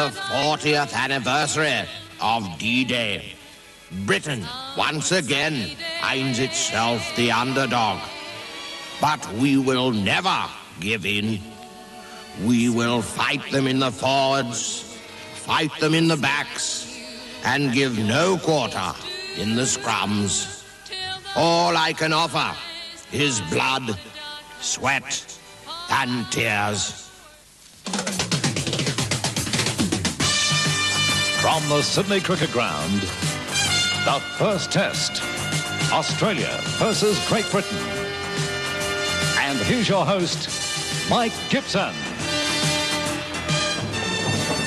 the 40th anniversary of D-Day, Britain once again finds itself the underdog. But we will never give in. We will fight them in the forwards, fight them in the backs, and give no quarter in the scrums. All I can offer is blood, sweat, and tears. From the Sydney Cricket Ground, the first test, Australia versus Great Britain. And here's your host, Mike Gibson.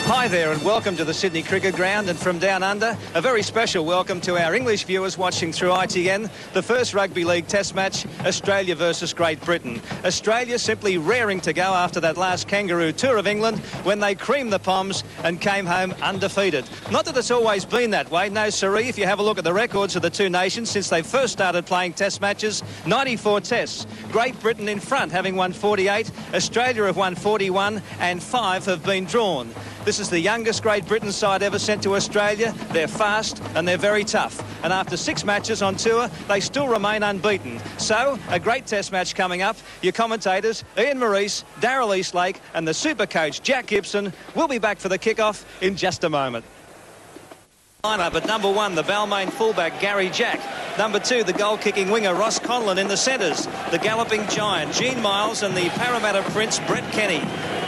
Hi there and welcome to the Sydney Cricket Ground and from down under, a very special welcome to our English viewers watching through ITN, the first Rugby League Test match, Australia versus Great Britain. Australia simply raring to go after that last kangaroo tour of England when they creamed the Poms and came home undefeated. Not that it's always been that way, no siree, if you have a look at the records of the two nations since they first started playing Test matches, 94 Tests. Great Britain in front having won 48, Australia have won 41 and five have been drawn. This is the youngest Great Britain side ever sent to Australia. They're fast and they're very tough. And after six matches on tour, they still remain unbeaten. So, a great test match coming up. Your commentators, Ian Maurice, Daryl Eastlake, and the super coach, Jack Gibson, will be back for the kickoff in just a moment. Lineup at number one, the Balmain fullback, Garry Jack. Number two, the goal-kicking winger, Ross Conlon in the centres. The galloping giant, Gene Miles, and the Parramatta Prince, Brett Kenny.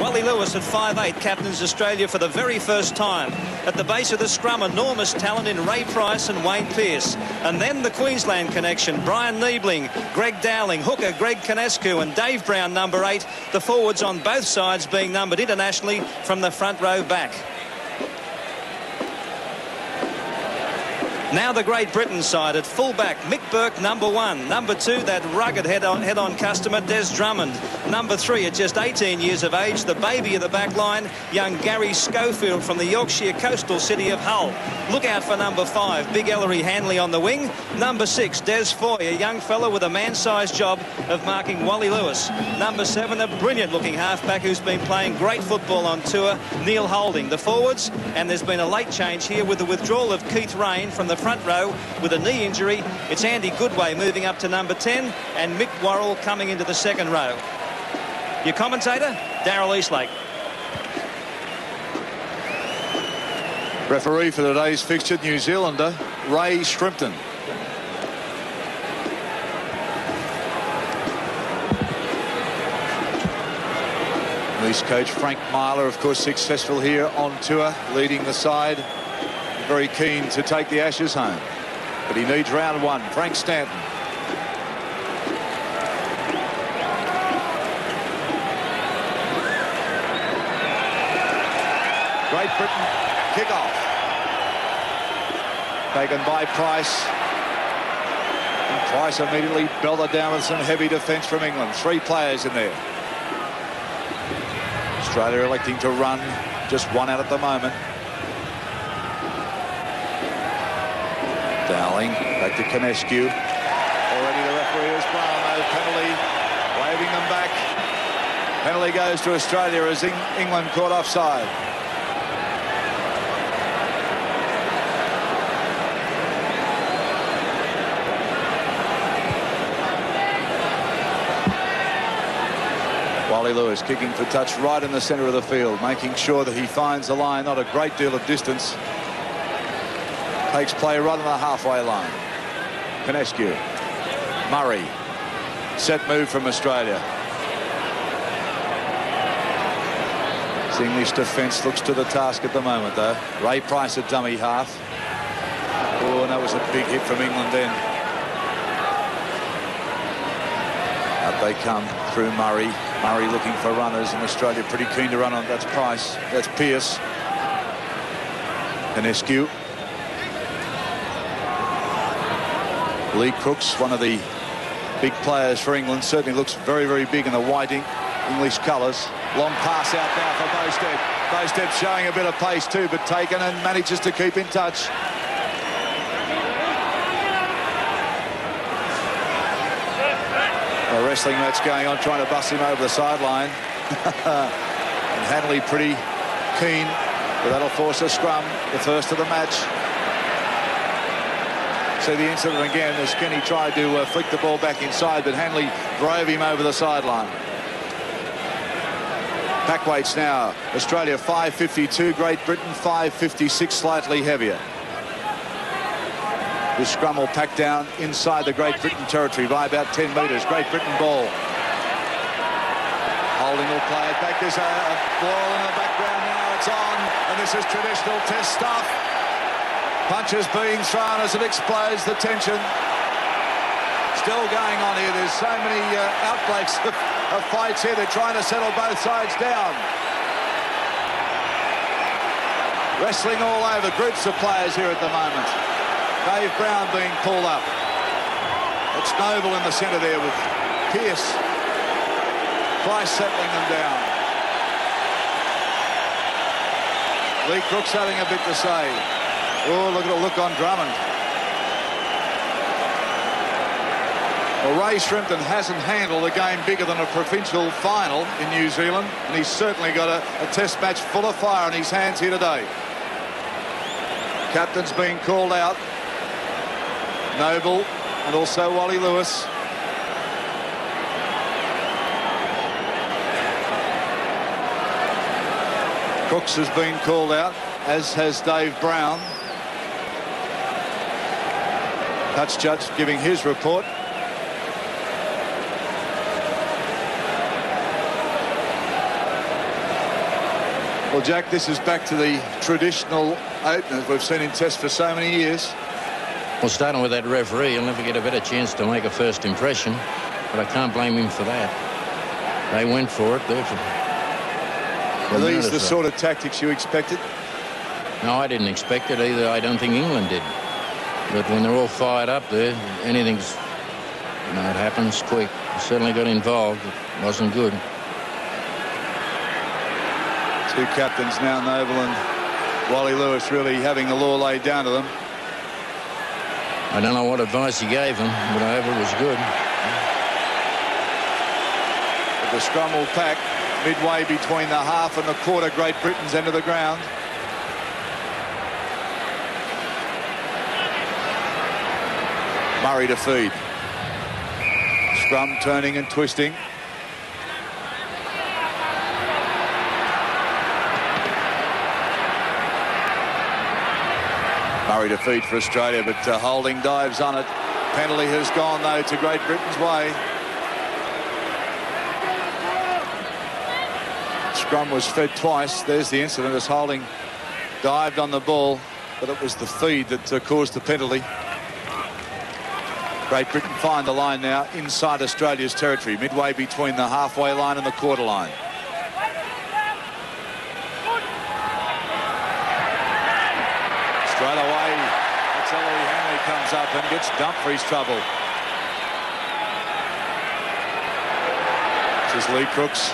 Wally Lewis at 5'8", captains Australia for the very first time. At the base of the scrum, enormous talent in Ray Price and Wayne Pearce. And then the Queensland connection, Bryan Niebling, Greg Dowling, hooker Greg Conescu, and Dave Brown, number eight. The forwards on both sides being numbered internationally from the front row back. Now the Great Britain side at fullback, Mick Burke, number one. Number two, that rugged head-on head -on customer, Des Drummond. Number three, at just 18 years of age, the baby of the back line, young Garry Schofield from the Yorkshire coastal city of Hull. Look out for number five, Big Ellery Hanley on the wing. Number six, Des Foy, a young fellow with a man-sized job of marking Wally Lewis. Number seven, a brilliant-looking halfback who's been playing great football on tour, Neil Holding. The forwards, and there's been a late change here with the withdrawal of Keith Rayne from the front row with a knee injury. It's Andy Goodway moving up to number 10 and Mick Worrall coming into the second row. Your commentator, Daryl Eastlake. Referee for today's fixture, New Zealander, Ray Shrimpton. Least coach Frank Myler, of course, successful here on tour, leading the side very keen to take the Ashes home. But he needs round one. Frank Stanton. Great Britain kick off. Taken by Price. And Price immediately belted down with some heavy defence from England. Three players in there. Australia electing to run just one out at the moment. Dowling back to Conescu. Already the referee has blown no penalty, waving them back. Penalty goes to Australia as England caught offside. Wally Lewis kicking for touch right in the centre of the field, making sure that he finds the line, not a great deal of distance. Takes play right on the halfway line. Conescu. Murray. Set move from Australia. The English defence looks to the task at the moment, though. Ray Price at dummy half. Oh, and that was a big hit from England then. They come through Murray. Murray looking for runners, and Australia pretty keen to run on. That's Price. That's Pearce. Conescu. Lee Crooks, one of the big players for England, certainly looks very, very big in the white English colours. Long pass out now for Boustead. Boustead showing a bit of pace too, but taken and manages to keep in touch. A wrestling match going on, trying to bust him over the sideline. and Hanley pretty keen, but that'll force a scrum, the first of the match. See the incident again as Kenny tried to uh, flick the ball back inside, but Hanley drove him over the sideline. Pack weights now. Australia 552, Great Britain 556, slightly heavier. This scrum will pack down inside the Great Britain territory by about 10 metres. Great Britain ball. Holding will play it back. There's a, a ball in the background now. It's on. And this is traditional test stuff. Punches being thrown as it explodes the tension. Still going on here. There's so many uh, outbreaks of, of fights here. They're trying to settle both sides down. Wrestling all over. Groups of players here at the moment. Dave Brown being pulled up. It's Noble in the centre there with Pearce. Price settling them down. Lee Crooks having a bit to say. Oh, look at the look on Drummond. Well, Ray Shrimpton hasn't handled a game bigger than a provincial final in New Zealand, and he's certainly got a, a test match full of fire in his hands here today. Captain's been called out. Noble and also Wally Lewis. Crooks has been called out, as has Dave Brown. Touch judge giving his report. Well, Jack, this is back to the traditional openers we've seen in Test for so many years. Well, starting with that referee, he'll never get a better chance to make a first impression, but I can't blame him for that. They went for it. Therefore, Are these the sort of tactics you expected? No, I didn't expect it either. I don't think England did. But when they're all fired up there, anything's, you know, it happens quick. certainly got involved. It wasn't good. Two captains now, Noble and Wally Lewis, really having the law laid down to them. I don't know what advice he gave them, but I hope it was good. The scrum will pack midway between the half and the quarter Great Britain's end of the ground. Murray to feed. Scrum turning and twisting. Murray to feed for Australia, but uh, Holding dives on it. Penalty has gone, though, to Great Britain's way. Scrum was fed twice. There's the incident as Holding dived on the ball, but it was the feed that uh, caused the penalty. Great Britain find the line now inside Australia's territory, midway between the halfway line and the quarter line. Straight away, Ellery Hanley comes up and gets Dumfries trouble. This is Lee Crooks.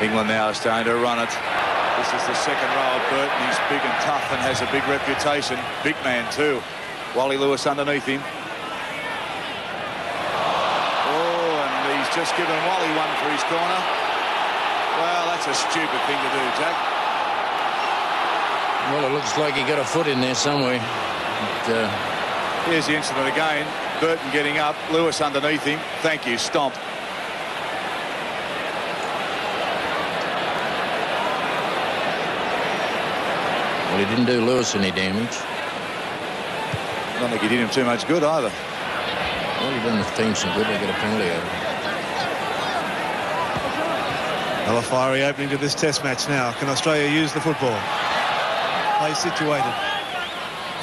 England now is starting to run it. This is the second row of Burton. He's big and tough and has a big reputation. Big man too. Wally Lewis underneath him. Oh, and he's just given Wally one for his corner. Well, that's a stupid thing to do, Jack. Well, it looks like he got a foot in there somewhere. But, uh... Here's the incident again. Burton getting up, Lewis underneath him. Thank you, stomp. Well, he didn't do Lewis any damage. I don't think he did him too much good either. Well, he done the team some good. They get a penalty out of it. Another fiery opening to this test match now. Can Australia use the football? Play situated.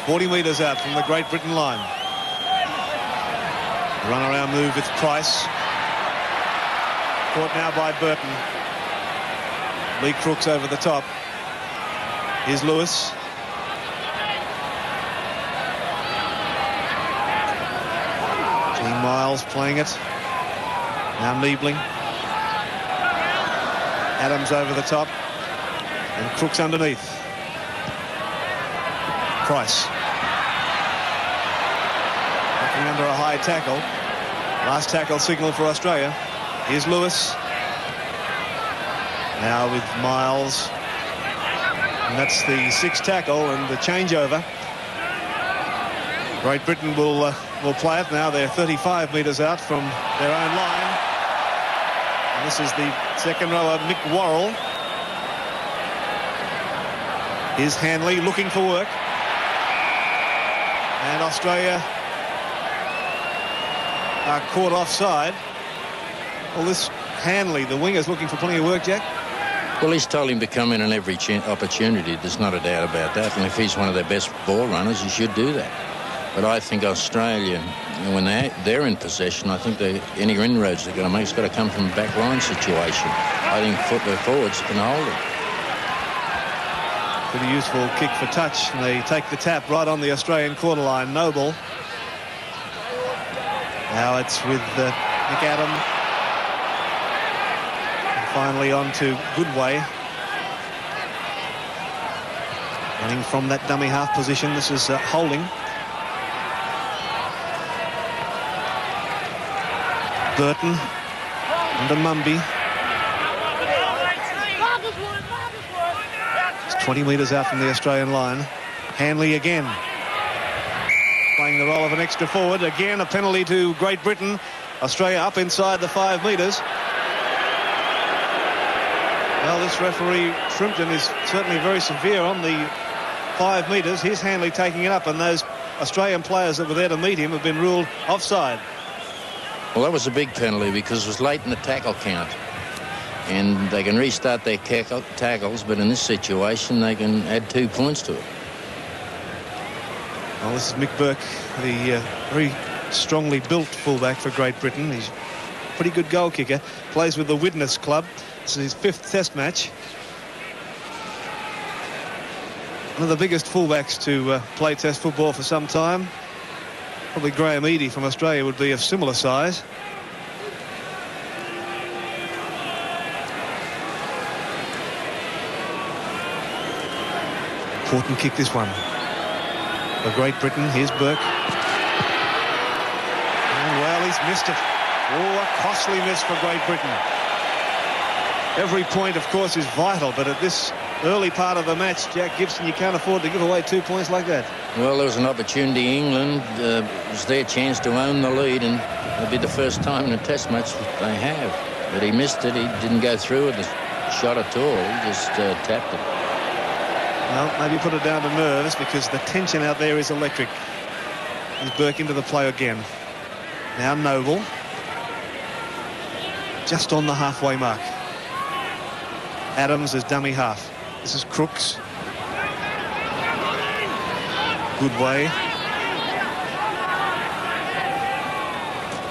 40 metres out from the Great Britain line. Run around move with Price. Caught now by Burton. Lee Crooks over the top. Here's Lewis. Gene Miles playing it. Now Niebling. Adams over the top and Crooks underneath. Price. Looking under a high tackle. Last tackle signal for Australia. Here's Lewis. Now with Miles. And that's the sixth tackle and the changeover. Great Britain will uh, will play it now. They're 35 metres out from their own line. And this is the second rower, Mick Worrall. Here's Hanley looking for work. And Australia are caught offside. Well, this Hanley, the winger's looking for plenty of work, Jack. Well, he's told him to come in on every opportunity. There's not a doubt about that. And if he's one of their best ball runners, he should do that. But I think Australia, when they're, they're in possession, I think they, any inroads they're going to make has got to come from a back line situation. I think foot their forwards can hold it. Pretty useful kick for touch. And they take the tap right on the Australian quarter line. Noble. Now it's with uh. Finally on to Goodway. Running from that dummy half position. This is uh, holding. Burton under Mumby. It's 20 metres out from the Australian line. Hanley again. Playing the role of an extra forward. Again, a penalty to Great Britain. Australia up inside the five metres. Well, this referee, Shrimpton, is certainly very severe on the five metres. Here's Hanley taking it up, and those Australian players that were there to meet him have been ruled offside. Well, that was a big penalty because it was late in the tackle count. And they can restart their tackles, but in this situation, they can add two points to it. Well, this is Mick Burke, the uh, very strongly built fullback for Great Britain. He's pretty good goal kicker. Plays with the Widnes Club. This is his fifth test match. One of the biggest fullbacks to uh, play test football for some time. Probably Graham Eadie from Australia would be of similar size. Important kick this one. For Great Britain, here's Burke. Oh, well, he's missed it. Oh, a costly miss for Great Britain. Every point, of course, is vital, but at this early part of the match, Jack Gibson, you can't afford to give away two points like that. Well, there was an opportunity. England uh, was their chance to own the lead, and it'll be the first time in a test match they have. But he missed it. He didn't go through with the shot at all. He just uh, tapped it. Well, maybe put it down to nerves because the tension out there is electric. He's Burke into the play again. Now Noble. Just on the halfway mark. Adams is dummy half. This is Crooks. Goodway.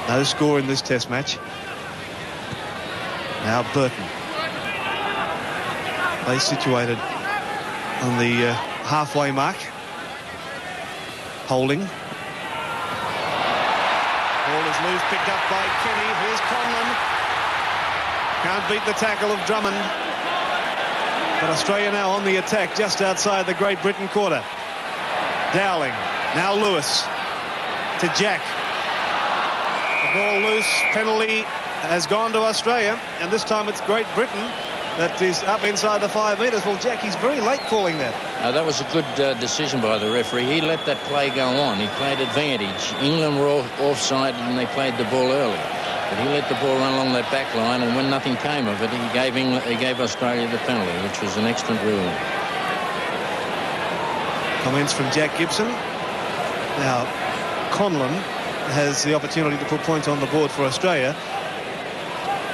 No score in this test match. Now Burton. They situated on the uh, halfway mark. Holding. Ball is loose, picked up by Kenny. Here's Conlon. Can't beat the tackle of Drummond. But Australia now on the attack just outside the Great Britain quarter. Dowling. Now Lewis to Jack. The ball loose. Penalty has gone to Australia. And this time it's Great Britain that is up inside the five metres. Well, Jack, he's very late calling that. That was a good uh, decision by the referee. He let that play go on. He played advantage. England were off offside and they played the ball early. But he let the ball run along that back line, and when nothing came of it, he gave England, he gave Australia the penalty, which was an excellent ruling. Comments from Jack Gibson. Now, Conlon has the opportunity to put points on the board for Australia,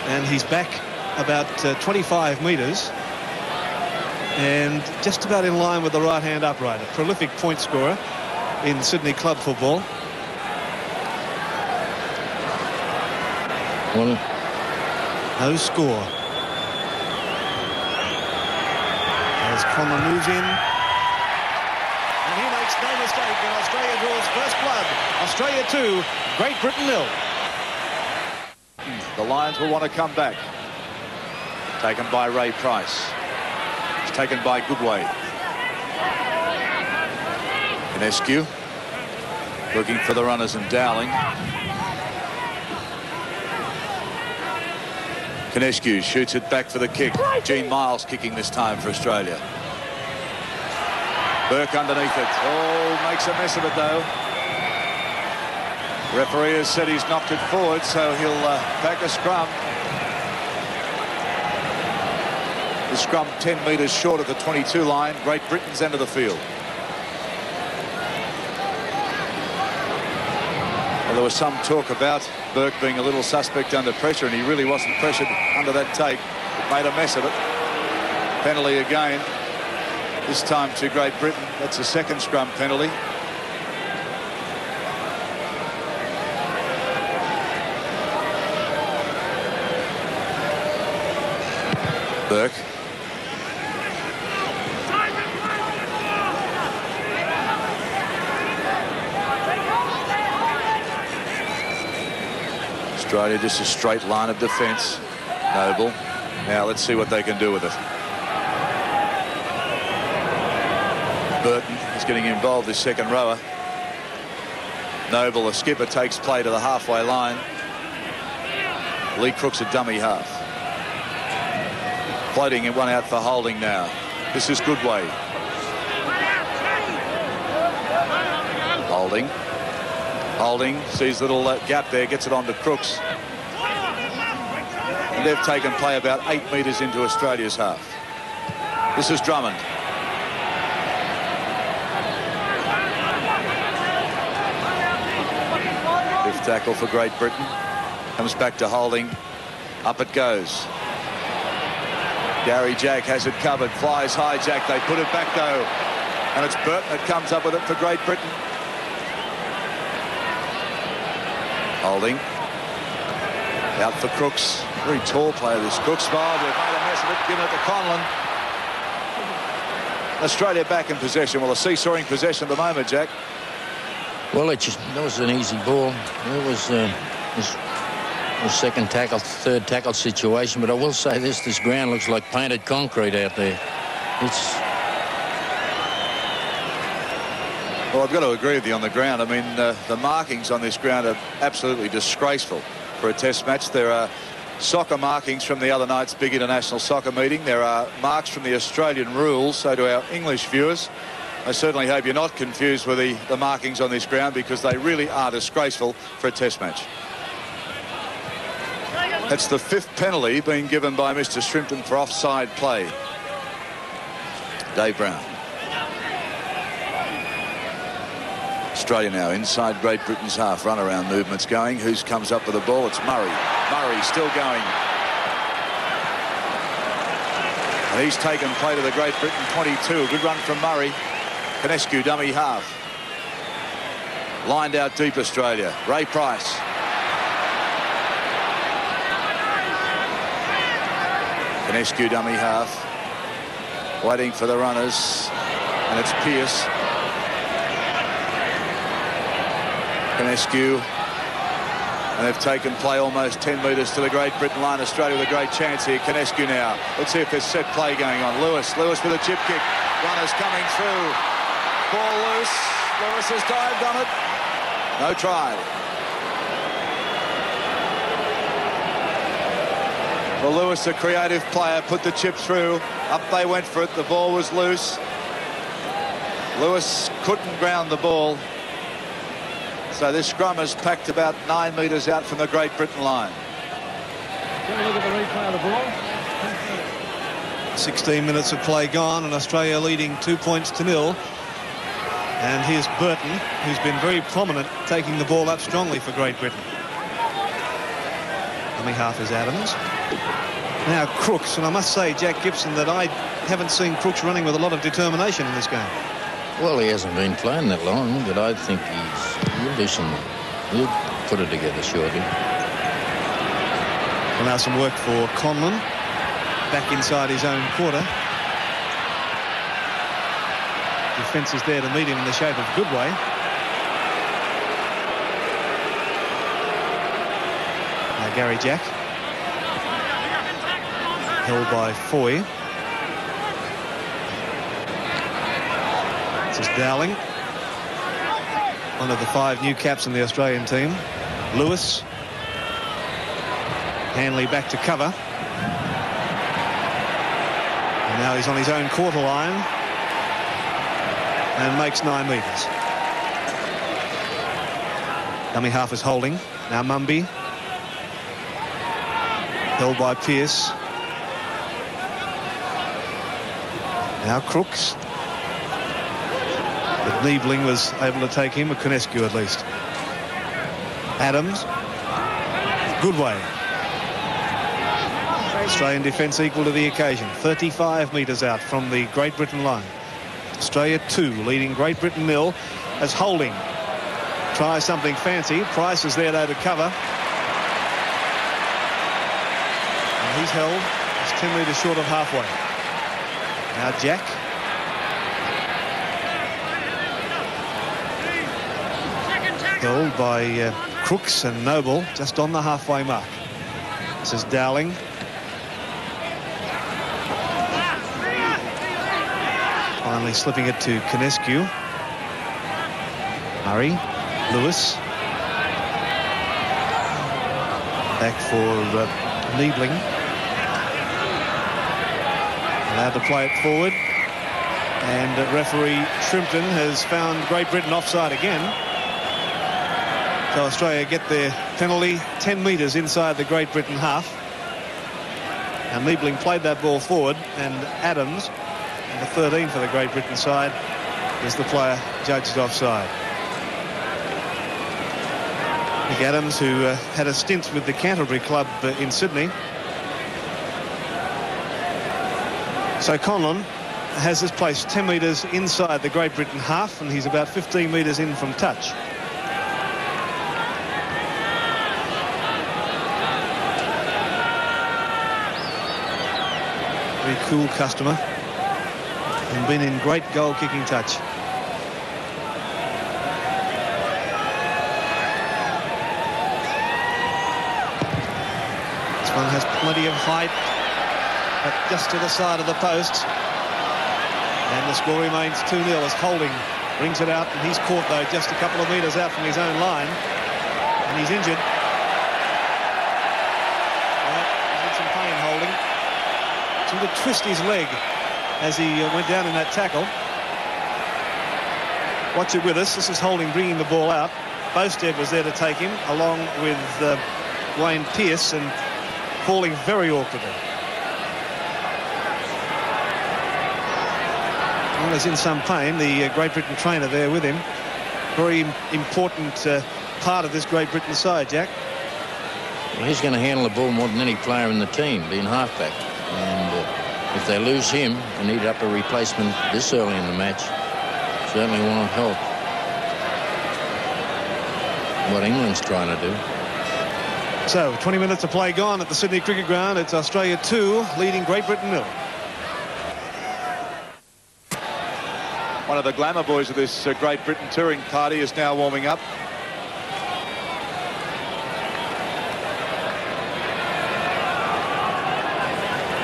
and he's back about uh, 25 metres and just about in line with the right-hand upright. A prolific point scorer in Sydney club football. Well, no score. As Conlon moves in. And he makes no mistake, and Australia draws first blood. Australia 2, Great Britain nil. The Lions will want to come back. Taken by Ray Price. It's taken by Goodway. Conescu looking for the runners and Dowling. Conescu shoots it back for the kick. Gene Miles kicking this time for Australia. Burke underneath it. Oh, makes a mess of it though. Referee has said he's knocked it forward, so he'll uh, back a scrum. The scrum 10 metres short of the 22 line. Great Britain's end of the field. There was some talk about Burke being a little suspect under pressure, and he really wasn't pressured under that take. It made a mess of it. Penalty again. This time to Great Britain. That's a second scrum penalty. Burke. Australia just a straight line of defence. Noble. Now let's see what they can do with it. Burton is getting involved, this second rower. Noble, the skipper, takes play to the halfway line. Lee Crook's a dummy half. Floating and one out for holding now. This is Goodway. Holding. Holding, sees little uh, gap there, gets it on to Crooks. And they've taken play about eight metres into Australia's half. This is Drummond. Fifth tackle for Great Britain. Comes back to Holding. Up it goes. Garry Jack has it covered. Flies high, Jack. They put it back, though. And it's Burton that comes up with it for Great Britain. Holding. Out for Crooks. Very tall player, this Crooks. Oh, they've made a mess of it. Given it to Conlon. Australia back in possession. Well, a seesawing possession at the moment, Jack. Well, it just, that was an easy ball. It was, uh, was a second tackle, third tackle situation. But I will say this, this ground looks like painted concrete out there. It's... Well, I've got to agree with you on the ground. I mean, uh, the markings on this ground are absolutely disgraceful for a test match. There are soccer markings from the other night's big international soccer meeting. There are marks from the Australian rules. So to our English viewers, I certainly hope you're not confused with the, the markings on this ground because they really are disgraceful for a test match. That's the fifth penalty being given by Mr. Shrimpton for offside play. Dave Brown. Australia now inside Great Britain's half. Run around movements going. Who comes up with the ball? It's Murray. Murray still going. And he's taken play to the Great Britain 22. Good run from Murray. Conescu dummy half. Lined out deep Australia. Ray Price. Conescu dummy half. Waiting for the runners. And it's Pearce. Conescu. And they've taken play almost 10 metres to the Great Britain line. Australia with a great chance here. Conescu now. Let's see if there's set play going on. Lewis. Lewis with a chip kick. Runners coming through. Ball loose. Lewis has dived on it. No try. Well, Lewis, a creative player, put the chip through. Up they went for it. The ball was loose. Lewis couldn't ground the ball. So this scrum is packed about nine metres out from the Great Britain line. look at the replay of the ball. 16 minutes of play gone and Australia leading two points to nil. And here's Burton, who's been very prominent, taking the ball up strongly for Great Britain. Only half is Adams. Now Crooks, and I must say, Jack Gibson, that I haven't seen Crooks running with a lot of determination in this game. Well, he hasn't been playing that long, but I think he's he'll do some. He'll put it together shortly. Well, now some work for Conlon, back inside his own quarter. Defence is there to meet him in the shape of Goodway. Now Garry Jack. Held by Foy. This is Dowling. One of the five new caps in the Australian team. Lewis. Hanley back to cover. And now he's on his own quarter line and makes nine metres. Dummy half is holding. Now Mumby. Held by Pearce. Now Crooks. But Niebling was able to take him, a Conescu at least. Adams. Goodway. Australian defence equal to the occasion. 35 metres out from the Great Britain line. Australia 2 leading Great Britain nil as Holding tries something fancy. Price is there though to cover. And he's held. He's 10 metres short of halfway. Now Jack. Held by uh, Crooks and Noble just on the halfway mark. This is Dowling. Finally slipping it to Conescu. Murray. Lewis. Back for uh. Allowed to play it forward. And referee Shrimpton has found Great Britain offside again. So Australia get their penalty 10 metres inside the Great Britain half. And Niebling played that ball forward and Adams, the 13 for the Great Britain side, is the player judged offside. Mick Adams, who uh, had a stint with the Canterbury club uh, in Sydney. So Conlon has this place 10 metres inside the Great Britain half, and he's about 15 metres in from touch. Very cool customer and been in great goal kicking touch. This one has plenty of height, but just to the side of the post. And the score remains 2-0 as Holding brings it out, and he's caught, though, just a couple of metres out from his own line. And he's injured. Well, he's in some pain, Holding. Seemed to twist his leg as he uh, went down in that tackle. Watch it with us. This is Holding bringing the ball out. Boustead was there to take him, along with uh, Wayne Pearce, and falling very awkwardly. Well, he's in some pain. The uh, Great Britain trainer there with him. Very important uh, part of this Great Britain side, Jack. Well, he's going to handle the ball more than any player in the team, being halfback. And if they lose him and need up a replacement this early in the match, certainly won't help what England's trying to do. So, 20 minutes of play gone at the Sydney Cricket Ground. It's Australia 2, leading Great Britain nil. One of the glamour boys of this uh, Great Britain touring party is now warming up.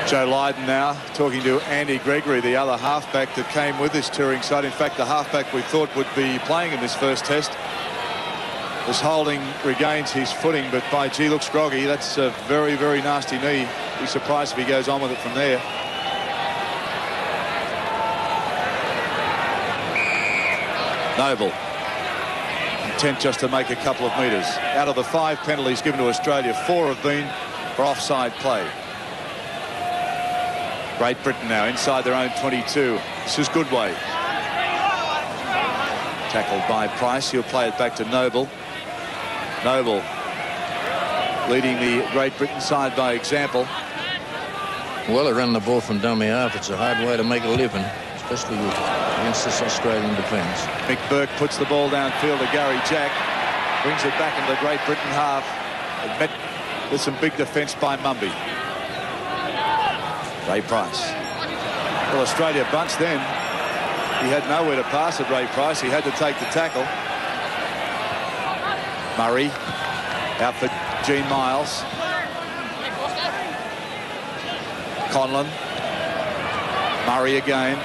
Joe Lydon now talking to Andy Gregory, the other halfback that came with this touring side. In fact, the halfback we thought would be playing in this first test. As Holding regains his footing, but by G looks groggy. That's a very, very nasty knee. Be surprised if he goes on with it from there. Noble. Intent just to make a couple of metres. Out of the five penalties given to Australia, four have been for offside play. Great Britain now inside their own 22. This is Goodway. Tackled by Price. He'll play it back to Noble. Noble leading the Great Britain side by example. Well, they run the ball from dummy half. It's a hard way to make a living, especially against this Australian defence. Mick Burke puts the ball downfield to Garry Jack. Brings it back into the Great Britain half. It met with some big defence by Mumby. Ray Price. Well, Australia bunched then. He had nowhere to pass at Ray Price. He had to take the tackle. Murray out for Gene Miles. Conlon. Murray again.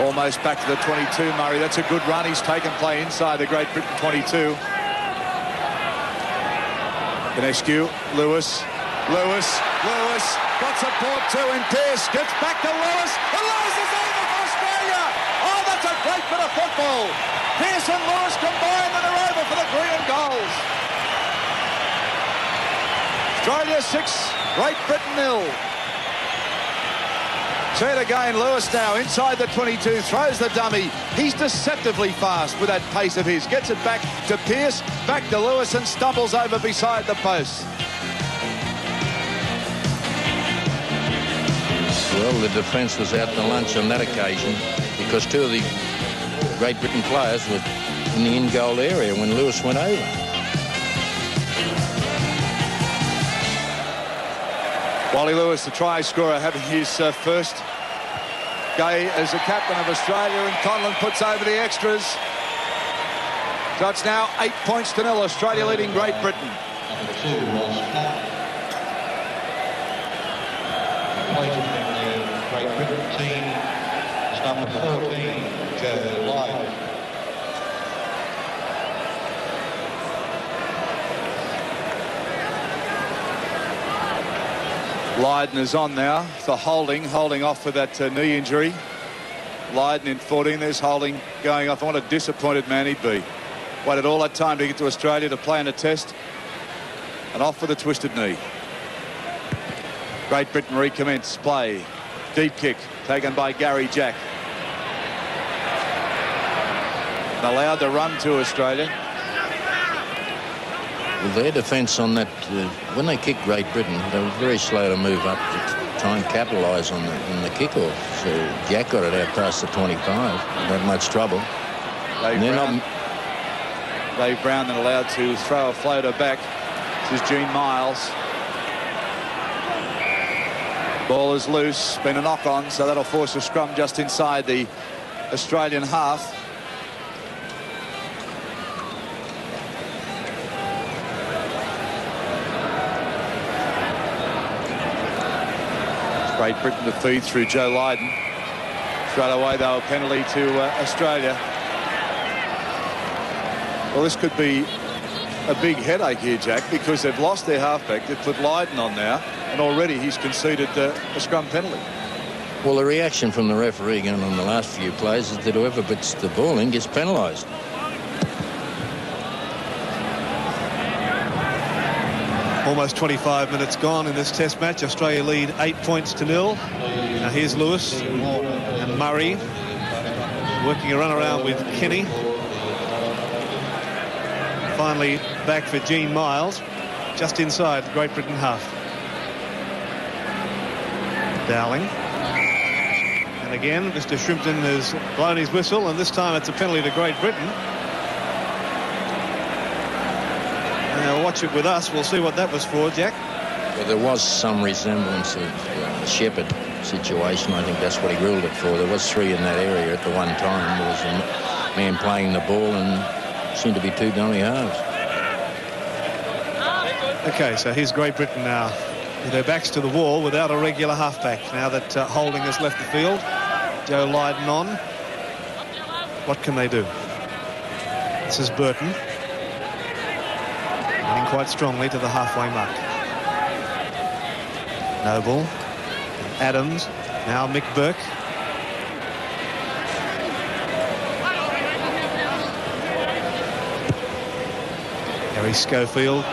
Almost back to the 22, Murray. That's a good run. He's taken play inside the Great Britain 22. Conescu, Lewis, Lewis, Lewis, got support too in Pearce, gets back to Lewis, and Lewis is over for Australia! Oh, that's a great bit of football! Pearce and Lewis combined and are over for the green goals. Australia 6, Great Britain nil. See it again, Lewis now inside the 22, throws the dummy. He's deceptively fast with that pace of his. Gets it back to Pearce, back to Lewis and stumbles over beside the post. Well, the defence was out to lunch on that occasion because two of the Great Britain players were in the in-goal area when Lewis went over. Wally Lewis, the try scorer, having his uh, first Gay as the captain of Australia, and Conlon puts over the extras. So it's now eight points to nil. Australia leading Great Britain. Great to. Lydon is on now for holding, holding off for that uh, knee injury. Lydon in 14, there's holding going off. What a disappointed man he'd be. Waited all that time to get to Australia to play in a test. And off for the twisted knee. Great Britain recommence play. Deep kick taken by Garry Jack. And allowed the run to Australia. Well, their defence on that, uh, when they kicked Great Britain, they were very slow to move up to try and capitalise on the, on the kickoff. So Jack got it out past the 25, not much trouble. Dave they're Brown, not, Dave Brown then allowed to throw a floater back. This is Gene Miles. Ball is loose, been a knock on, so that'll force a scrum just inside the Australian half. Great Britain to feed through Joe Lydon. Straight away, though, a penalty to uh, Australia. Well, this could be a big headache here, Jack, because they've lost their halfback. They've put Lydon on now, and already he's conceded uh, a scrum penalty. well, the reaction from the referee again on the last few plays is that whoever puts the ball in gets penalised. Almost 25 minutes gone in this test match. Australia lead eight points to nil. Now here's Lewis and Murray working a run around with Kenny. Finally back for Gene Miles just inside the Great Britain half. Dowling. And again, Mr. Shrimpton has blown his whistle, and this time it's a penalty to Great Britain. Now watch it with us. We'll see what that was for, Jack. Well, there was some resemblance of uh, the Shepherd situation. I think that's what he ruled it for. There was three in that area at the one time. There was a man playing the ball and seemed to be two dummy halves. Okay, so here's Great Britain now with their backs to the wall without a regular halfback. Now that uh, Holding has left the field, Joe Lydon on. What can they do? This is Burton. Running quite strongly to the halfway mark. Noble. Adams. Now Mick Burke. Garry Schofield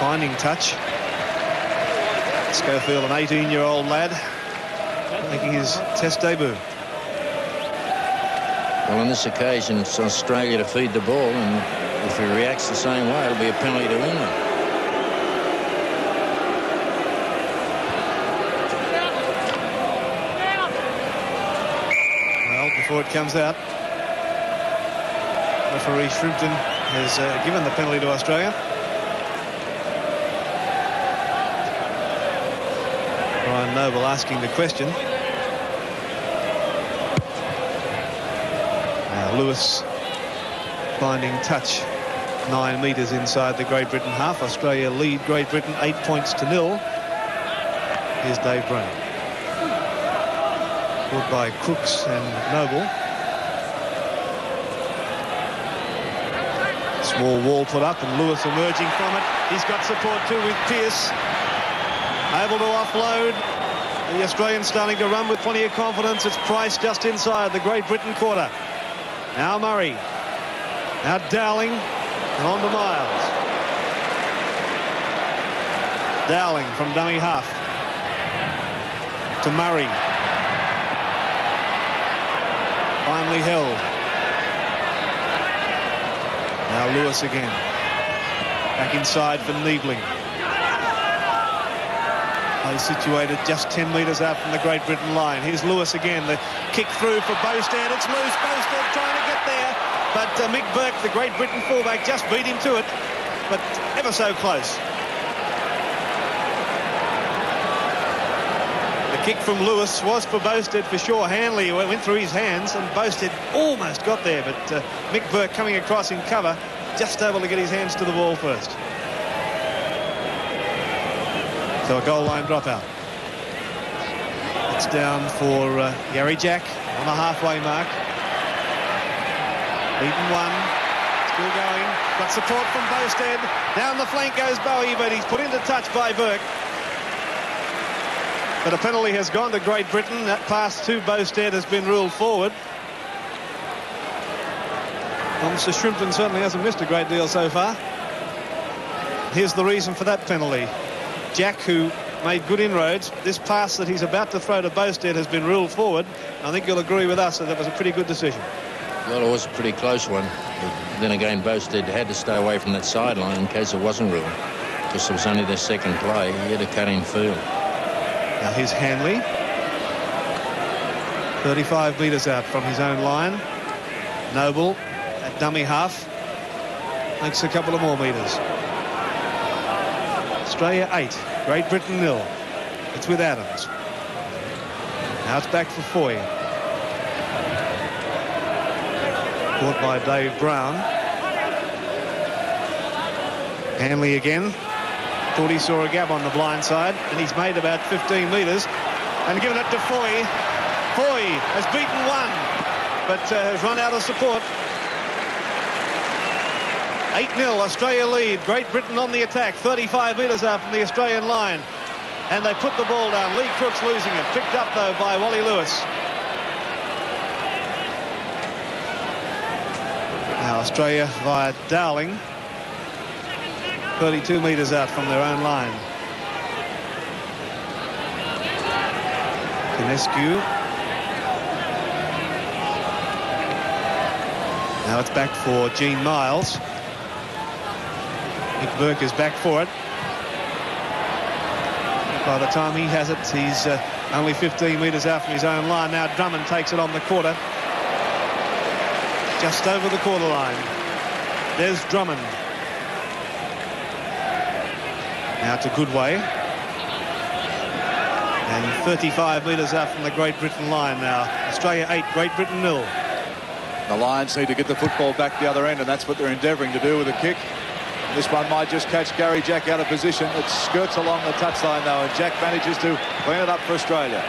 finding touch. Schofield, an 18-year-old lad, making his test debut. Well, on this occasion, it's Australia to feed the ball, and if he reacts the same way, it'll be a penalty to England. Well, before it comes out, referee Shrimpton has uh, given the penalty to Australia. Brian Noble asking the question. Now Lewis finding touch nine metres inside the Great Britain half. Australia lead Great Britain eight points to nil. Here's Dave Brown. Good by Crooks and Noble. Small wall put up and Lewis emerging from it. He's got support too with Pearce. Able to offload. The Australians starting to run with plenty of confidence. It's Price just inside the Great Britain quarter. Now Murray. Now Dowling. And on to Miles. Dowling from dummy half. To Murray. Finally held. Now Lewis again. Back inside for Niebling. They situated just 10 metres out from the Great Britain line. Here's Lewis again. The kick through for Boustead. It's loose. Boustead trying to get there. But uh, Mick Burke, the Great Britain fullback, just beat him to it. But ever so close. The kick from Lewis was for Boustead for sure. Hanley went through his hands and Boustead almost got there. But uh, Mick Burke coming across in cover, just able to get his hands to the ball first. So a goal line dropout. It's down for uh, Garry Jack on the halfway mark. Beaten one. Still going. Got support from Boustead. Down the flank goes Bowie, but he's put into touch by Burke. But a penalty has gone to Great Britain. That pass to Boustead has been ruled forward. Well, Mr. Shrimpton certainly hasn't missed a great deal so far. Here's the reason for that penalty. Jack, who made good inroads, this pass that he's about to throw to Boustead has been ruled forward. I think you'll agree with us that that was a pretty good decision. Well, it was a pretty close one. But then again, Boustead had to stay away from that sideline in case it wasn't ruled. Because it was only their second play. He had to cut in field. Now here's Hanley. 35 metres out from his own line. Noble at dummy half. Makes a couple of more metres. Australia 8. Great Britain nil. It's with Adams. Now it's back for Foy. Caught by Dave Brown. Hanley again. Thought he saw a gap on the blind side, and he's made about 15 metres and given it to Foy. Foy has beaten one, but uh, has run out of support. 8-0, Australia lead. Great Britain on the attack, 35 metres out from the Australian line. And they put the ball down. Lee Crooks losing it. Picked up, though, by Wally Lewis. Australia via Dowling. 32 metres out from their own line. Conescu. Now it's back for Gene Miles. Mick Burke is back for it. By the time he has it, he's uh, only 15 metres out from his own line. Now Drummond takes it on the quarter. Just over the quarter line. There's Drummond. Now to Goodway. And 35 metres out from the Great Britain line now. Australia 8, Great Britain nil. The Lions need to get the football back the other end, and that's what they're endeavouring to do with a kick. This one might just catch Garry Jack out of position. It skirts along the touchline, though, and Jack manages to clean it up for Australia.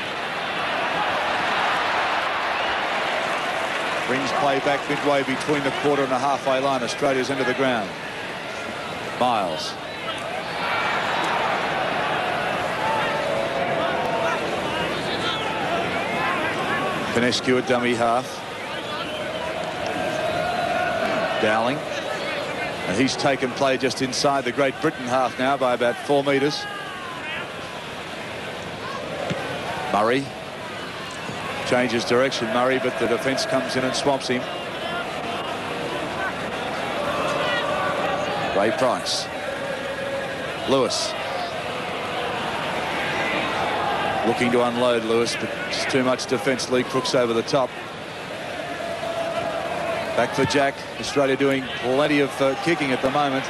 Brings play back midway between the quarter and the halfway line. Australia's into the ground. Miles. Conescu at dummy half. Dowling. And he's taken play just inside the Great Britain half now by about four metres. Murray. Changes direction, Murray, but the defence comes in and swamps him. Ray Price. Lewis. Looking to unload Lewis, but too much defence. Lee Crooks over the top. Back for Jack. Australia doing plenty of uh, kicking at the moment.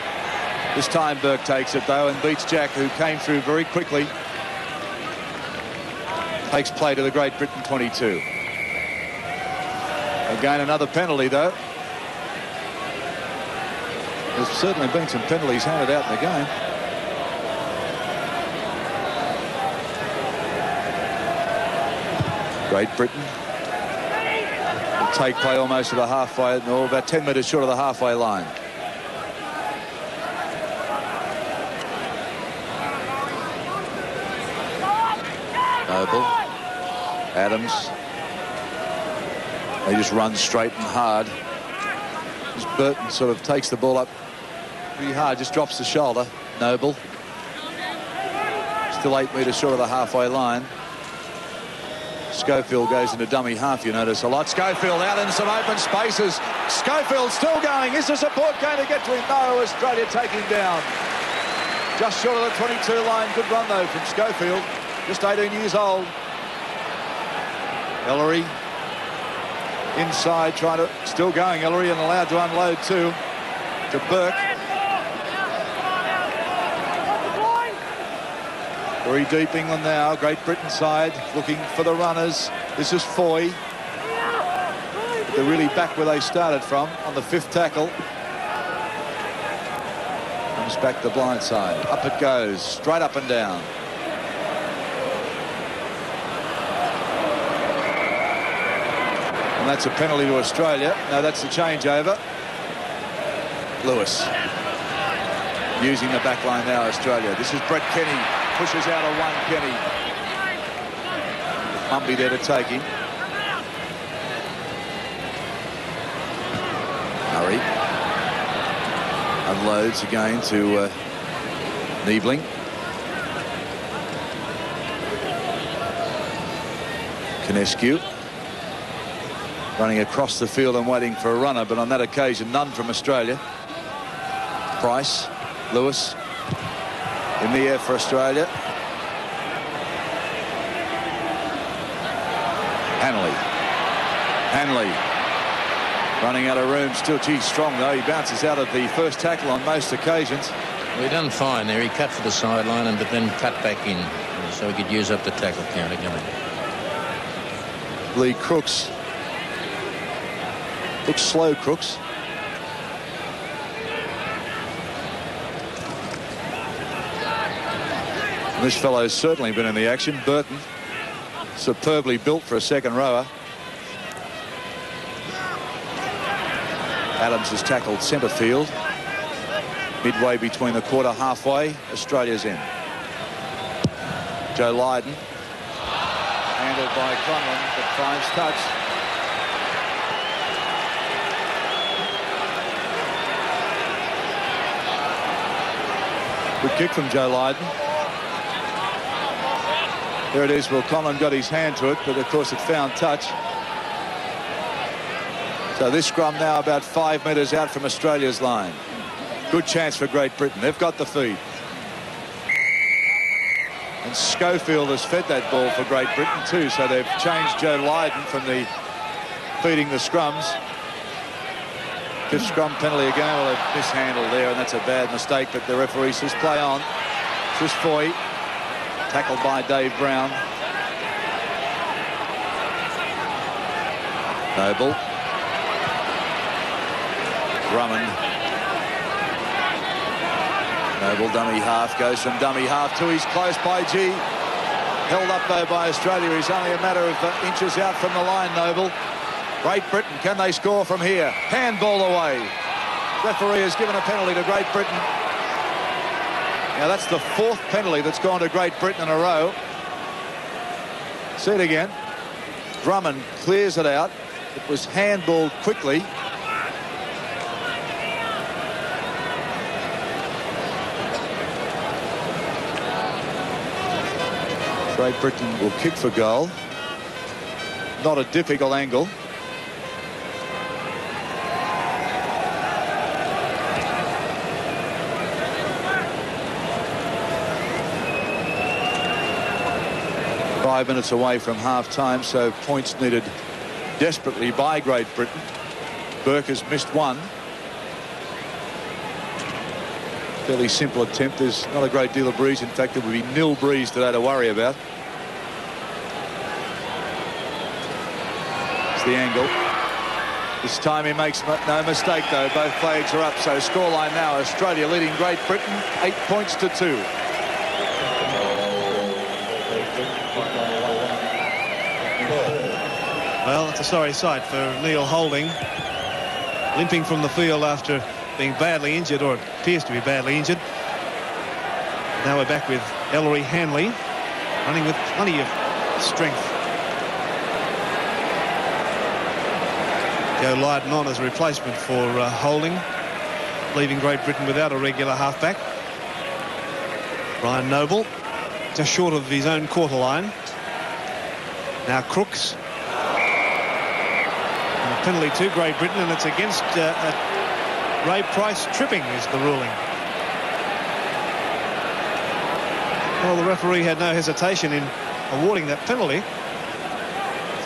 This time Burke takes it, though, and beats Jack, who came through very quickly. Takes play to the Great Britain 22. Again, another penalty, though. There's certainly been some penalties handed out in the game. Great Britain take play almost to the halfway, no, about 10 metres short of the halfway line. Noble Adams. They just run straight and hard. As Burton sort of takes the ball up pretty hard, just drops the shoulder. Noble. Still eight metres short of the halfway line. Schofield goes into dummy half, you notice a lot. Schofield out in some open spaces. Schofield still going. Is the support going to get to him? No, Australia taking down. Just short of the 22 line. Good run, though, from Schofield. Just 18 years old. Ellery inside, trying to, still going, Ellery, and allowed to unload too, to Burke. Very deep England now, Great Britain side, looking for the runners. This is Foy. They're really back where they started from on the fifth tackle. Comes back the blind side. Up it goes, straight up and down. And that's a penalty to Australia. No, that's the changeover. Lewis using the back line now, Australia. This is Brett Kenny. Pushes out a one, Kenny. Mumby there to take him. Murray. Unloads again to uh, Niebling. Conescu running across the field and waiting for a runner, but on that occasion, none from Australia. Price, Lewis, in the air for Australia. Hanley. Hanley running out of room. Still, too strong though. He bounces out of the first tackle on most occasions. Well, he done fine there. He cut for the sideline and but then cut back in so he could use up the tackle count again. Lee Crooks Looks slow, Crooks. This fellow's certainly been in the action. Burton, superbly built for a second rower. Adams has tackled centre field. Midway between the quarter halfway, Australia's in. Joe Lydon. Handled by Conlon, but finds touch. Good kick from Joe Lydon. There it is. Well, Conlon got his hand to it, but of course it found touch. So this scrum now about five metres out from Australia's line. Good chance for Great Britain. They've got the feed. And Schofield has fed that ball for Great Britain too. So they've changed Joe Lydon from the feeding the scrums Fifth scrum penalty again. Well, a mishandle there, and that's a bad mistake, but the referee says play on. Chris Foy, tackled by Dave Brown. Noble. Drummond. Noble dummy half goes from dummy half to his close by G. Held up though by Australia. He's only a matter of uh, inches out from the line, Noble. Great Britain, can they score from here? Handball away. Referee has given a penalty to Great Britain. Now that's the fourth penalty that's gone to Great Britain in a row. See it again. Drummond clears it out. It was handballed quickly. Great Britain will kick for goal. Not a difficult angle. Five minutes away from half-time, so points needed desperately by Great Britain. Burke has missed one. Fairly simple attempt. There's not a great deal of breeze. In fact, there would be nil breeze today to worry about. It's the angle. This time he makes no mistake, though. Both flags are up, so scoreline now. Australia leading Great Britain, eight points to two. A sorry sight for Neil Holding. Limping from the field after being badly injured, or appears to be badly injured. Now we're back with Ellery Hanley, running with plenty of strength. Joe Lydon on as a replacement for uh, Holding, leaving Great Britain without a regular halfback. Brian Noble, just short of his own quarter line. Now Crooks. And penalty to Great Britain, and it's against uh, Ray Price tripping is the ruling. Well, the referee had no hesitation in awarding that penalty.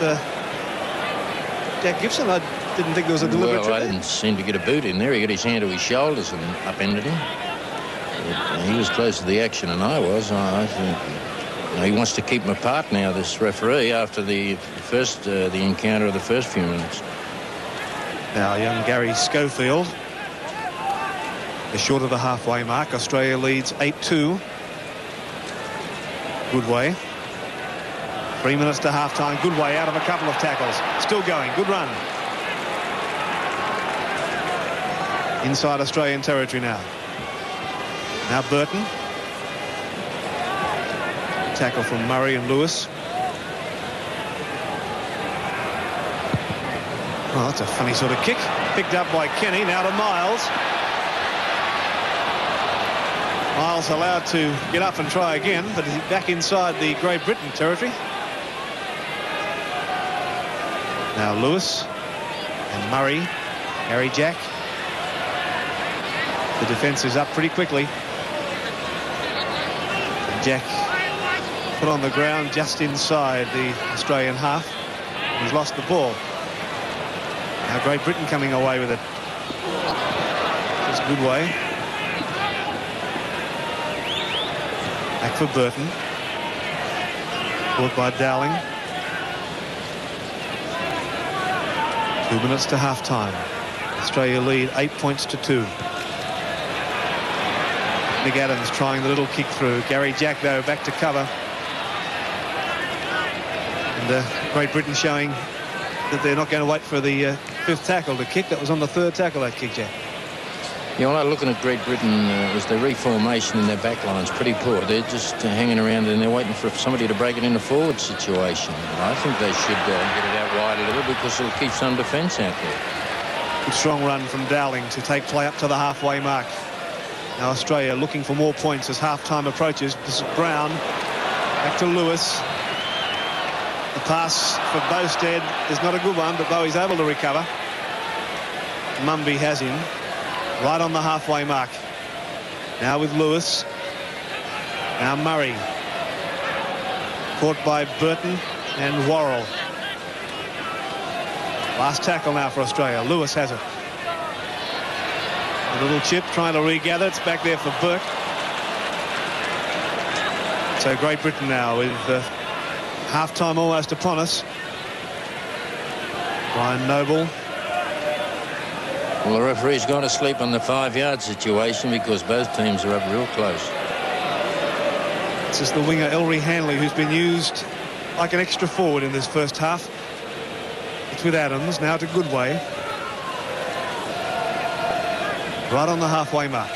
But, uh, Jack Gibson, I didn't think there was a deliberate well, I didn't seem to get a boot in there. He got his hand to his shoulders and upended him. Uh, he was close to the action than I was. I, I think you know, he wants to keep them apart now, this referee, after the first uh, the encounter of the first few minutes. Now, young Garry Schofield is short of the halfway mark. Australia leads 8-2. Goodway. Three minutes to half-time. Goodway out of a couple of tackles. Still going. Good run. Inside Australian territory now. Now Burton. Tackle from Murray and Lewis. Oh, that's a funny sort of kick. Picked up by Kenny. Now to Miles. Miles allowed to get up and try again, but he's back inside the Great Britain territory. Now Lewis and Murray, Garry Jack. The defence is up pretty quickly. Jack put on the ground just inside the Australian half. He's lost the ball. Now Great Britain coming away with it. It's a Goodway. Back for Burton. Caught by Dowling. Two minutes to half-time. Australia lead eight points to two. Mick Adams trying the little kick through. Garry Jack, though, back to cover. And uh, Great Britain showing that they're not going to wait for the uh, fifth tackle to kick. That was on the third tackle, that kick, Jack. Yeah, well, looking at Great Britain, uh, was their reformation in their back line's pretty poor. They're just uh, hanging around and they're waiting for somebody to break it in a forward situation. I think they should uh, get it out wide a little because it'll keep some defence out there. Good strong run from Dowling to take play up to the halfway mark. Now Australia looking for more points as half-time approaches. This is Brown. Back to Lewis. Pass for Boustead is not a good one, but Bowie's able to recover. Mumby has him right on the halfway mark. Now with Lewis. Now Murray. Caught by Burton and Worrall. Last tackle now for Australia. Lewis has it. A little chip trying to regather. It's back there for Burke. So Great Britain now with uh, half-time almost upon us. Brian Noble. Well, the referee's gone to sleep on the five-yard situation because both teams are up real close. This is the winger Ellery Hanley who's been used like an extra forward in this first half. It's with Adams, now to Goodway. Right on the halfway mark.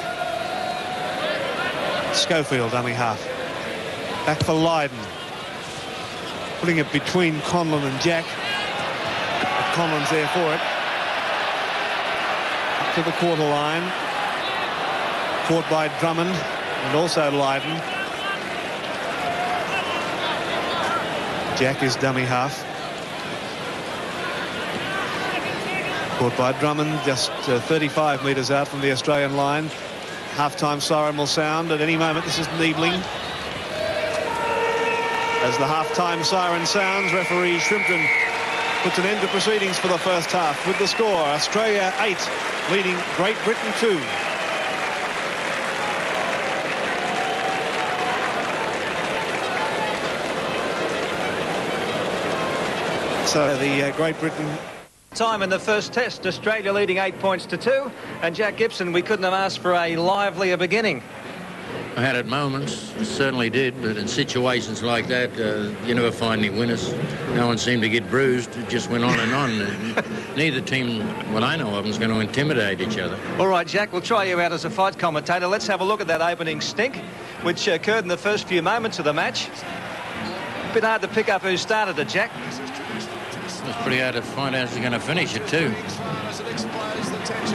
Schofield, dummy half. Back for Lydon. Putting it between Conlon and Jack. Conlon's there for it. Up to the quarter line. Caught by Drummond and also Lydon. Jack is dummy half. Caught by Drummond just uh, 35 metres out from the Australian line. Half-time siren will sound at any moment. This is Niebling. As the half-time siren sounds, referee Shrimpton puts an end to proceedings for the first half with the score Australia 8 leading Great Britain 2. So the uh, Great Britain Time in the first test, Australia leading eight points to two. And Jack Gibson, we couldn't have asked for a livelier beginning. I had it moments, certainly did, but in situations like that, uh, you never find any winners. No one seemed to get bruised. It just went on and on. Neither team, what I know of, is going to intimidate each other. All right, Jack, we'll try you out as a fight commentator. Let's have a look at that opening stink, which occurred in the first few moments of the match. Bit hard to pick up who started it, Jack. It's pretty hard to find out who's going to finish it too.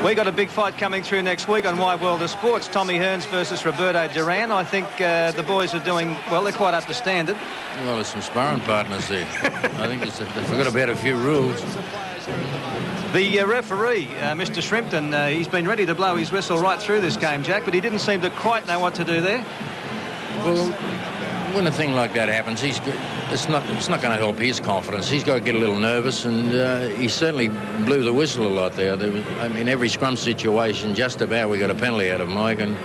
We got a big fight coming through next week on Wide World of Sports. Tommy Hearns versus Roberto Duran. I think uh, the boys are doing well. They're quite up to standard. Well, there's some sparring partners there. I think it's, they forgot about a few rules. The uh, referee, uh, Mr. Shrimpton, uh, he's been ready to blow his whistle right through this game, Jack, but he didn't seem to quite know what to do there. Well, when a thing like that happens, he's it's not it's not going to help his confidence. He's got to get a little nervous, and uh, he certainly blew the whistle a lot there. there was, I mean, every scrum situation, just about we got a penalty out of Mike, and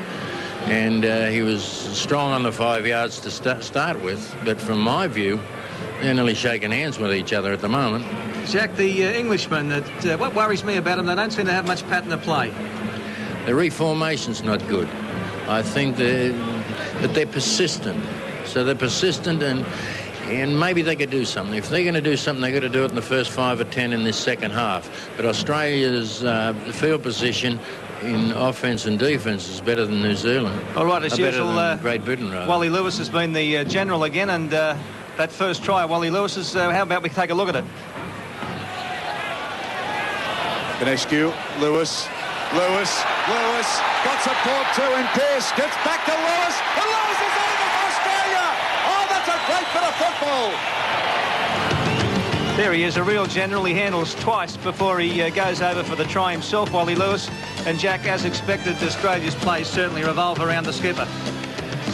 and uh, he was strong on the five yards to st start with. But from my view, they're nearly shaking hands with each other at the moment. Jack, the uh, Englishman, that, uh, what worries me about them, they don't seem to have much pattern of play. The reformation's not good. I think that they're persistent. So they're persistent and and maybe they could do something. If they're going to do something, they've got to do it in the first five or ten in this second half. But Australia's uh, field position in offence and defence is better than New Zealand. All right, as better usual, than uh, Great Britain, rather. Wally Lewis has been the uh, general again, and uh, that first try, Wally Lewis, is, uh, how about we take a look at it? Conescu, Lewis, Lewis, Lewis, got support too in Pearce, gets back to Lewis, and Lewis is over for Australia! Oh, that's a great bit of football! There he is, a real general. He handles twice before he uh, goes over for the try himself, Wally Lewis. And Jack, as expected, Australia's plays certainly revolve around the skipper.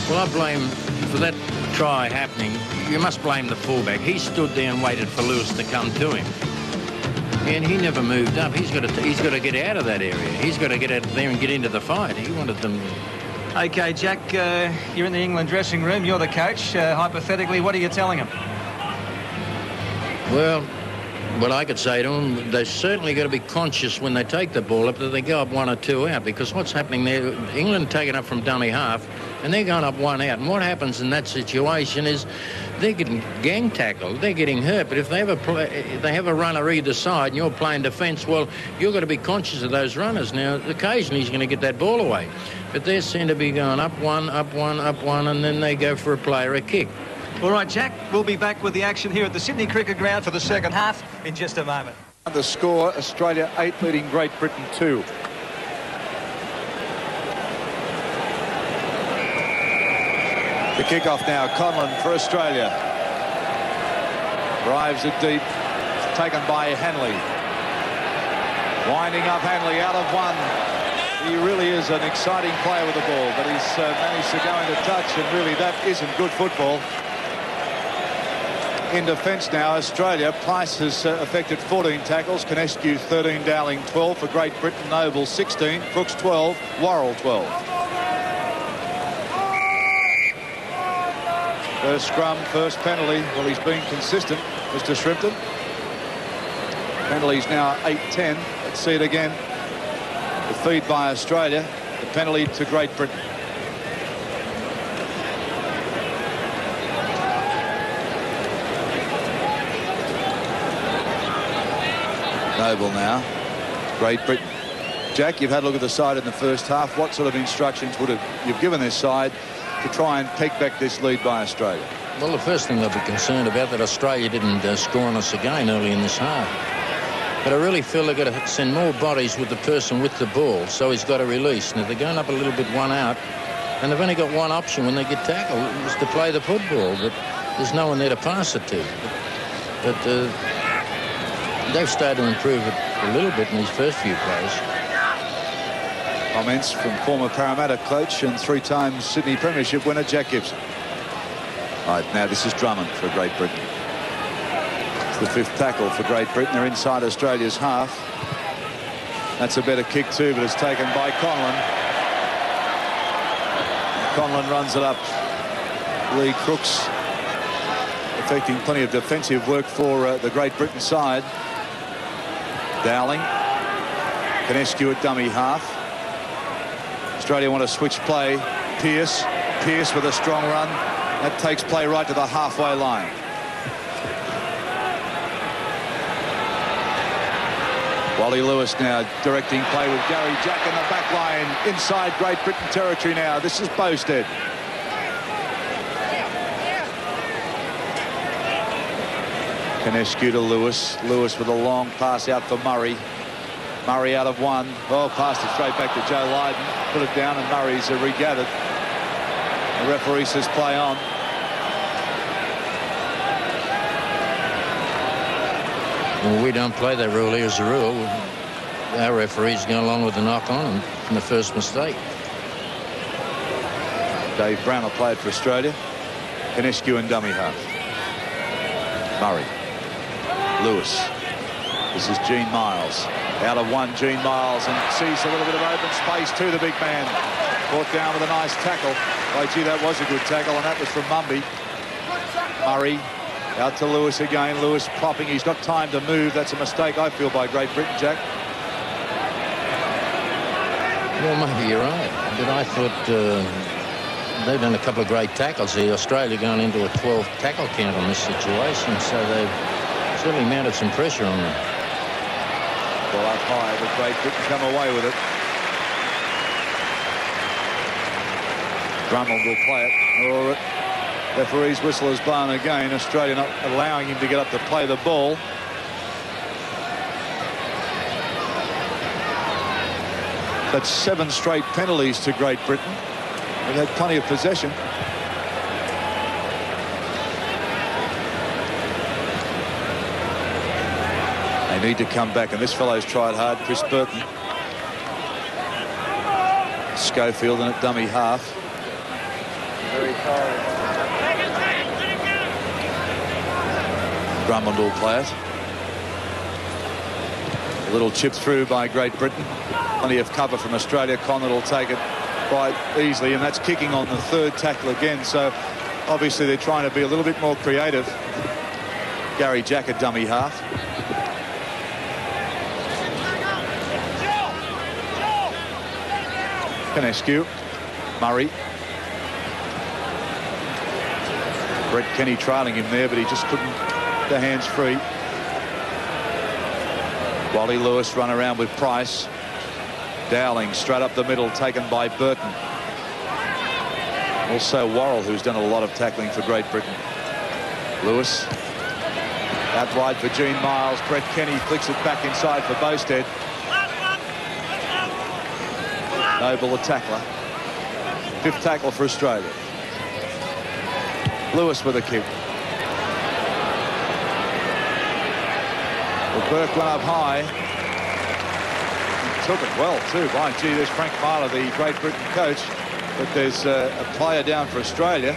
Well, I blame for that try happening. You must blame the fullback. He stood there and waited for Lewis to come to him. And he never moved up. He's got to he's got to get out of that area. He's got to get out there and get into the fight. He wanted them. Okay, Jack, uh, you're in the England dressing room. You're the coach. Uh, hypothetically, what are you telling him? Well, what I could say to them, they're certainly got to be conscious when they take the ball up that they go up one or two out because what's happening there, England taking up from dummy half and they're going up one out. And what happens in that situation is they're getting gang tackled, they're getting hurt. But if they have a play, they have a runner either side and you're playing defence, well, you've got to be conscious of those runners. Now, occasionally he's going to get that ball away. But they seem to be going up one, up one, up one, and then they go for a play or a kick. All right, Jack, we'll be back with the action here at the Sydney Cricket Ground for the second half in just a moment. The score, Australia 8 leading Great Britain 2. The kick-off now, Conlon for Australia. Drives it deep, taken by Hanley. Winding up Hanley out of one. He really is an exciting player with the ball, but he's uh, managed to go into touch, and really that isn't good football. In defence now, Australia. Price has uh, affected 14 tackles. Conescu 13, Dowling 12 for Great Britain. Noble 16, Crooks 12, Worrall 12. First scrum, first penalty. Well, he's been consistent, Mr. Shrimpton. Penalties now 8-10. Let's see it again. Feed by Australia. The penalty to Great Britain. Noble now. Great Britain. Jack, you've had a look at the side in the first half. What sort of instructions would have you've given this side to try and take back this lead by Australia? Well, the first thing they'll be concerned about that Australia didn't uh, score on us again early in this half. But I really feel they've got to send more bodies with the person with the ball, so he's got to release. If they're going up a little bit one out, and they've only got one option when they get tackled, is to play the football. But there's no one there to pass it to. But, but uh, they've started to improve it a little bit in these first few plays. Comments from former Parramatta coach and three-time Sydney Premiership winner Jack Gibson. Right, now this is Drummond for Great Britain. The fifth tackle for Great Britain. They're inside Australia's half. That's a better kick too, but it's taken by Conlon. Conlon runs it up. Lee Crooks affecting plenty of defensive work for uh, the Great Britain side. Dowling. Conescu at dummy half. Australia want to switch play. Pearce. Pearce with a strong run. That takes play right to the halfway line. Wally Lewis now directing play with Garry Jack in the back line inside Great Britain territory now. This is Boustead. Conescu to Lewis. Lewis with a long pass out for Murray. Murray out of one. Oh, passed it straight back to Joe Lydon. Put it down and Murray's regathered. The referee says play on. Well, we don't play that rule here as a rule. Our referees go along with the knock on and from the first mistake. Dave Brownell played for Australia. Conescu and dummy half. Murray. Lewis. This is Gene Miles. Out of one, Gene Miles, and sees a little bit of open space to the big man. Brought down with a nice tackle. Oh, gee, that was a good tackle, and that was from Mumby. Murray out to Lewis again. Lewis propping. He's got time to move. That's a mistake, I feel, by Great Britain, Jack. Well, maybe you're right. But I thought uh, they've done a couple of great tackles here. Australia going into a 12 tackle count on this situation, so they've certainly mounted some pressure on them. Well, up high, but Great Britain come away with it. Drummond will play it. Or it. Referee's whistle is blown again. Australia not allowing him to get up to play the ball. That's seven straight penalties to Great Britain. They've had plenty of possession. They need to come back, and this fellow's tried hard, Chris Burton. Schofield in at dummy half. Very Drummond will play it. A little chip through by Great Britain. Plenty of cover from Australia. Connaught will take it quite easily, and that's kicking on the third tackle again. So obviously they're trying to be a little bit more creative. Garry Jack at dummy half. Conescu. Murray. Brett Kenny trailing him there, but he just couldn't the hands free. Wally Lewis run around with Price. Dowling straight up the middle, taken by Burton. Also Worrall, who's done a lot of tackling for Great Britain. Lewis. Out wide for Gene Miles. Brett Kenny flicks it back inside for Boustead. Noble the tackler. Fifth tackle for Australia. Lewis with a kick. Burke went up high. Took it well, too. By gee, there's Frank Myler, the Great Britain coach. But there's uh, a player down for Australia.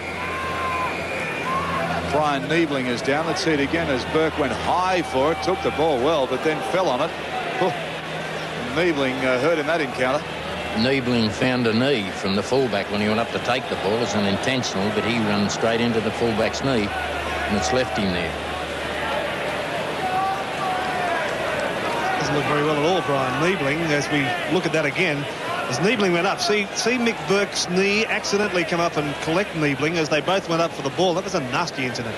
Brian Niebling is down. Let's see it again as Burke went high for it. Took the ball well, but then fell on it. Niebling uh, hurt in that encounter. Niebling found a knee from the fullback when he went up to take the ball. It wasn't unintentional, but he ran straight into the fullback's knee, and it's left him there. Doesn't look very well at all, Brian Niebling, as we look at that again. As Niebling went up, see, see Mick Burke's knee accidentally come up and collect Niebling as they both went up for the ball. That was a nasty incident.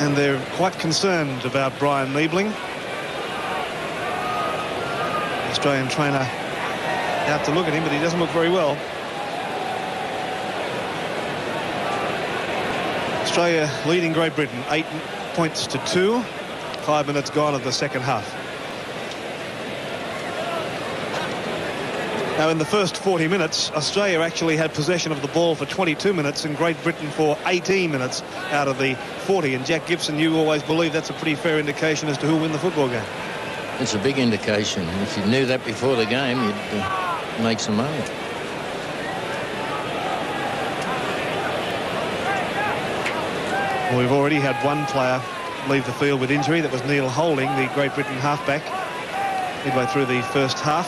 And they're quite concerned about Brian Niebling. Australian trainer out to look at him, but he doesn't look very well. Australia leading Great Britain, eight points to two. Five minutes gone of the second half. Now, in the first 40 minutes, Australia actually had possession of the ball for 22 minutes and Great Britain for 18 minutes out of the 40. And Jack Gibson, you always believe that's a pretty fair indication as to who will win the football game. It's a big indication. If you knew that before the game, you'd uh, make some money. Well, we've already had one player leave the field with injury. That was Neil Holding, the Great Britain halfback, midway through the first half,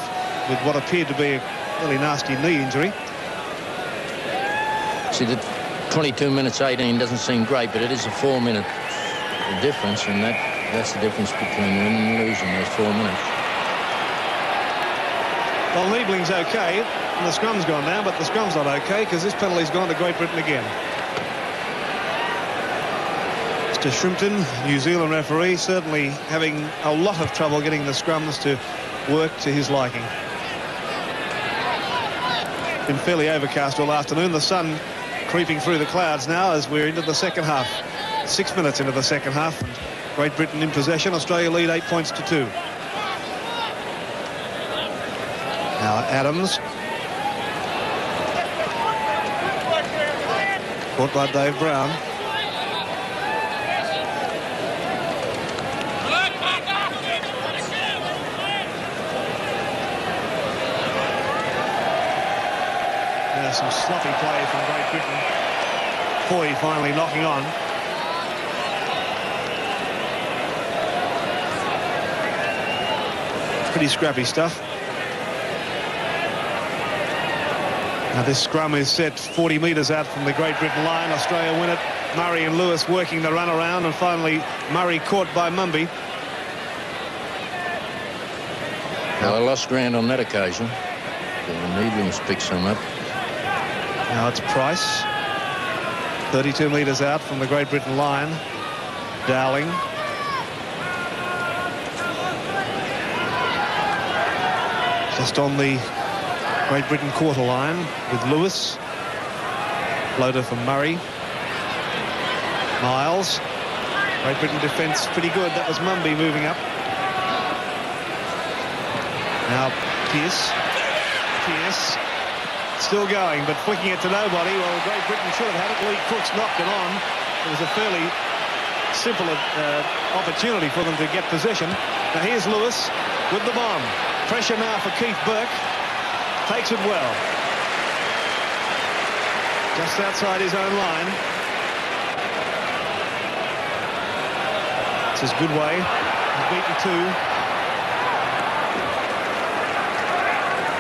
with what appeared to be a really nasty knee injury. See, the 22 minutes 18 doesn't seem great, but it is a four-minute difference, and that that's the difference between winning and losing those four minutes. Well, Niebling's okay, and the scrum's gone now, but the scrum's not okay because this penalty's gone to Great Britain again. Mr. Shrimpton, New Zealand referee, certainly having a lot of trouble getting the scrums to work to his liking. Been fairly overcast all afternoon. The sun creeping through the clouds now as we're into the second half. six minutes into the second half. And Great Britain in possession. Australia lead eight points to two. Now Adams. Caught by Dave Brown. Some sloppy play from Great Britain. Foy finally knocking on. Pretty scrappy stuff. Now this scrum is set 40 metres out from the Great Britain line. Australia win it. Murray and Lewis working the run around and finally Murray caught by Mumby. Well, they lost ground on that occasion. The Needlings picked some up. Now it's Price. 32 metres out from the Great Britain line. Dowling. Just on the Great Britain quarter line with Lewis. Loader from Murray. Miles. Great Britain defence pretty good. That was Mumby moving up. Now Pierce. Pearce still going, but flicking it to nobody. Well, Great Britain should have had it. Lee Crooks knocked it on. It was a fairly simple uh, opportunity for them to get possession. Now here's Lewis with the bomb. Pressure now for Keith Burke. Takes it well. Just outside his own line. This is Goodway. He's beaten two.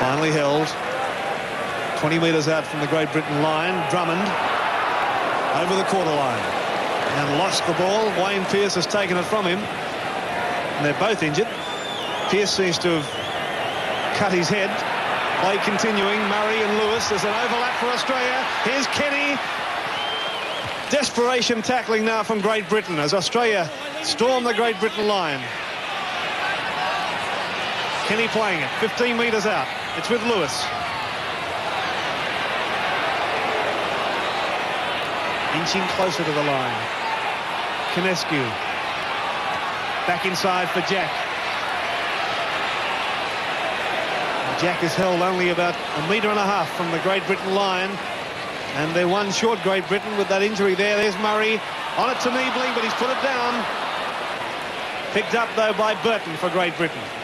Finally held. 20 metres out from the Great Britain line. Drummond over the quarter line and lost the ball. Wayne Pearce has taken it from him. And they're both injured. Pearce seems to have cut his head. Play continuing. Murray and Lewis. There's an overlap for Australia. Here's Kenny. Desperation tackling now from Great Britain as Australia storm the Great Britain line. Kenny playing it. 15 metres out. It's with Lewis. Inching closer to the line. Conescu. Back inside for Jack. Jack is held only about a metre and a half from the Great Britain line. And they're one short Great Britain with that injury there. There's Murray on it to Niebling, but he's put it down. Picked up, though, by Burton for Great Britain.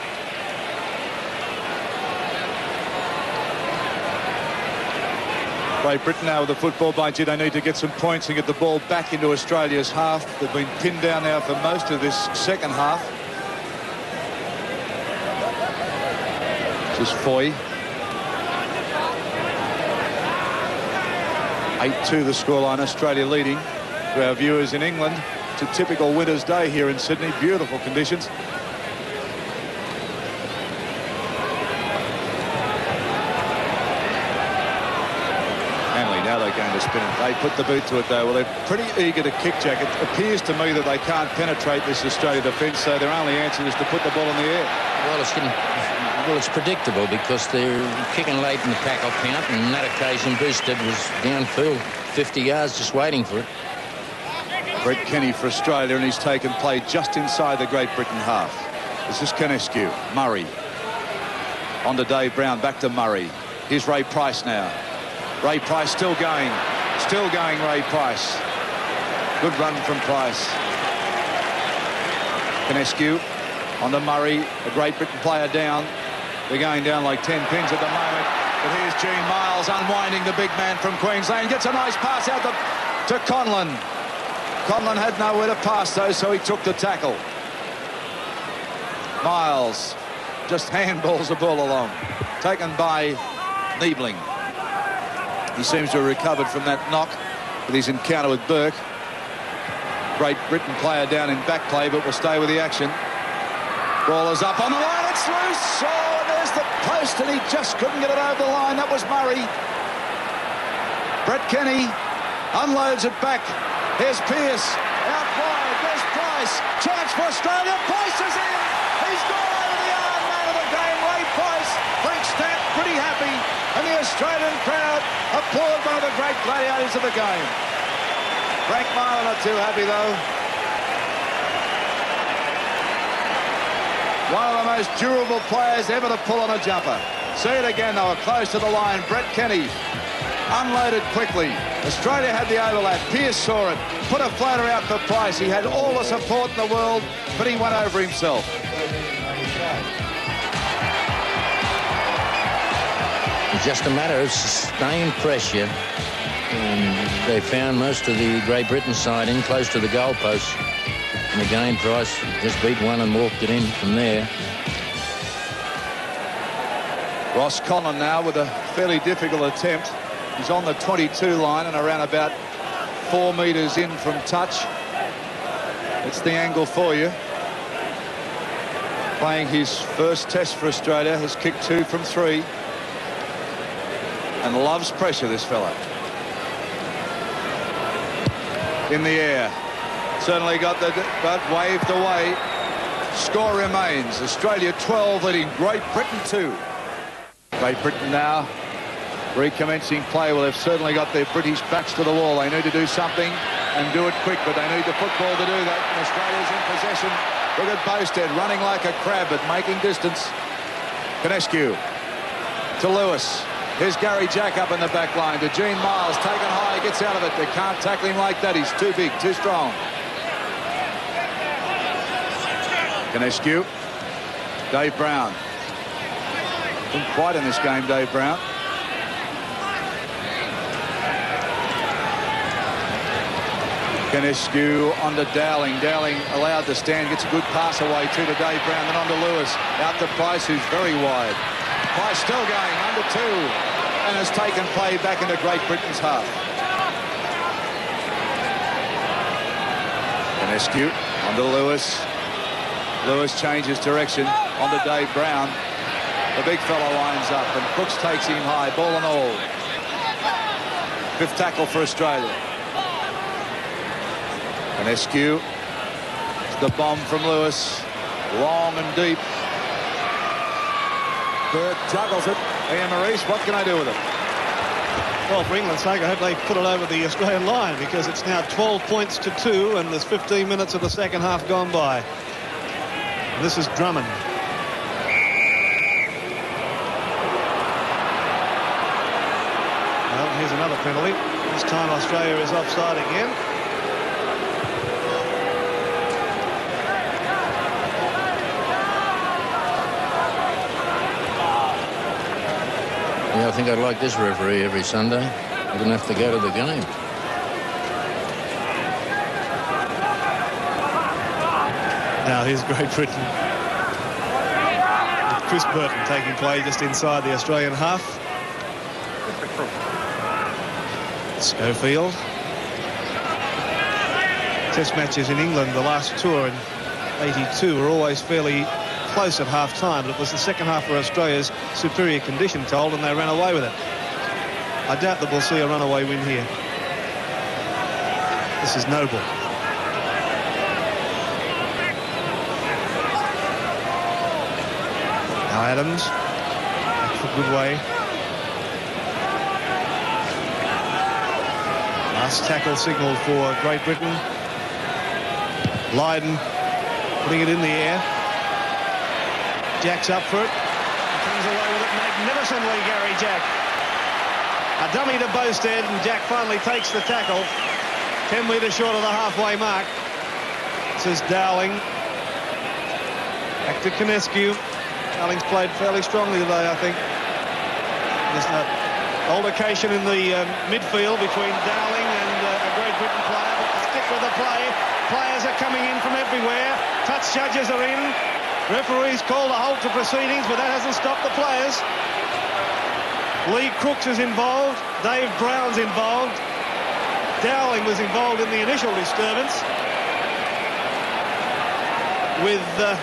Great Britain now with the football by G. They need to get some points and get the ball back into Australia's half. They've been pinned down now for most of this second half. This is Foy. 8-2 the scoreline, Australia leading. To our viewers in England, it's a typical winter's day here in Sydney. Beautiful conditions. Hanley, now they're going to spin it. They put the boot to it though. Well, they're pretty eager to kick Jack. It appears to me that they can't penetrate this Australia defence, so their only answer is to put the ball in the air. Well, it's getting, well, it's predictable because they're kicking late in the pack tackle count, and on that occasion, Boustead was downfield 50 yards just waiting for it. Brett Kenny for Australia, and he's taken play just inside the Great Britain half. This is Conescu. Murray. On to Dave Brown. Back to Murray. Here's Ray Price now. Ray Price still going. Still going, Ray Price. Good run from Price. Conescu. On to Murray. A Great Britain player down. They're going down like 10 pins at the moment. But here's Gene Miles unwinding the big man from Queensland. Gets a nice pass out to, to Conlon. Conlon had nowhere to pass though, so he took the tackle. Miles just handballs the ball along. Taken by Niebling. He seems to have recovered from that knock with his encounter with Burke. Great Britain player down in back play, but will stay with the action. Ball is up on the line, it's loose. Oh, there's the post, and he just couldn't get it over the line. That was Murray. Brett Kenny unloads it back. Here's Pearce. Out wide. There's Price. Chance for Australia. Price is in. He's gone over the yard. Man of the game, Ray Price. Stamp pretty happy. And the Australian crowd applaud one of the great gladiators of the game. Frank Myler not too happy, though. One of the most durable players ever to pull on a jumper. See it again, they were close to the line. Brett Kenny unloaded quickly. Australia had the overlap. Pearce saw it, put a floater out for Price. He had all the support in the world, but he went over himself. Just a matter of sustained pressure. And they found most of the Great Britain side in close to the goalpost. And again, Price just beat one and walked it in from there. Ross Conlon now with a fairly difficult attempt. He's on the 22 line and around about four metres in from touch. It's the angle for you. Playing his first test for Australia, has kicked two from three. And loves pressure, this fella. In the air. Certainly got the, but waved away. Score remains. Australia 12 leading Great Britain 2. Great Britain now recommencing play. Well, they've certainly got their British backs to the wall. They need to do something and do it quick, but they need the football to do that. And Australia's in possession. Look at Boustead running like a crab, but making distance. Conescu to Lewis. Here's Garry Jack up in the back line to Gene Miles. Taken high, gets out of it. They can't tackle him like that. He's too big, too strong. Conescu. Dave Brown. Been quite in this game, Dave Brown. Conescu onto Dowling. Dowling allowed to stand, gets a good pass away too to Dave Brown, then on to Lewis. Out to Price, who's very wide. Still going, under two, and has taken play back into Great Britain's half. Conescu onto Lewis. Lewis changes direction onto Dave Brown. The big fella lines up, and Crooks takes him high, ball and all. Fifth tackle for Australia. Conescu. The bomb from Lewis. Long and deep. Burke juggles it. Ian Maurice, what can I do with it? Well, for England's sake, I hope they put it over the Australian line because it's now 12 points to two and there's 15 minutes of the second half gone by. This is Drummond. Well, here's another penalty. This time Australia is offside again. Think I'd like this referee every Sunday. I wouldn't have to go to the game. Now here's Great Britain. Chris Burton taking play just inside the Australian half. Schofield. Test matches in England, the last tour in 82, were always fairly close at half time, but it was the second half where Australia's superior condition told and they ran away with it. I doubt that we'll see a runaway win here. This is Noble. Now Adams, back for Goodway. Last tackle signal for Great Britain. Lydon putting it in the air. Jack's up for it. Comes away with it magnificently, Garry Jack. A dummy to Boustead, and Jack finally takes the tackle. 10 metres short of the halfway mark. This is Dowling. Back to Conescu. Dowling's played fairly strongly today, I think. There's an altercation in the um, midfield between Dowling and uh, a Great Britain player, but stick with the play. Players are coming in from everywhere. Touch judges are in. Referees called a halt to proceedings, but that hasn't stopped the players. Lee Crooks is involved. Dave Brown's involved. Dowling was involved in the initial disturbance with uh,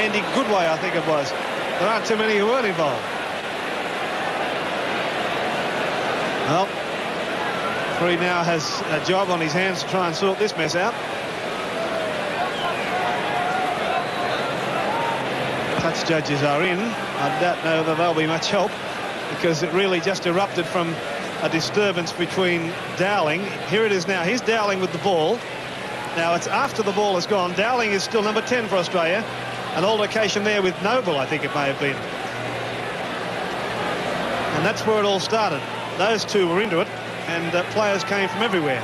Andy Goodway, I think it was. There aren't too many who weren't involved. Well, Free now has a job on his hands to try and sort this mess out. Judges are in. I don't know that they'll be much help because it really just erupted from a disturbance between Dowling. Here it is now. He's Dowling with the ball. Now it's after the ball has gone. Dowling is still number 10 for Australia. An altercation there with Noble, I think it may have been. And that's where it all started. Those two were into it, and uh, players came from everywhere.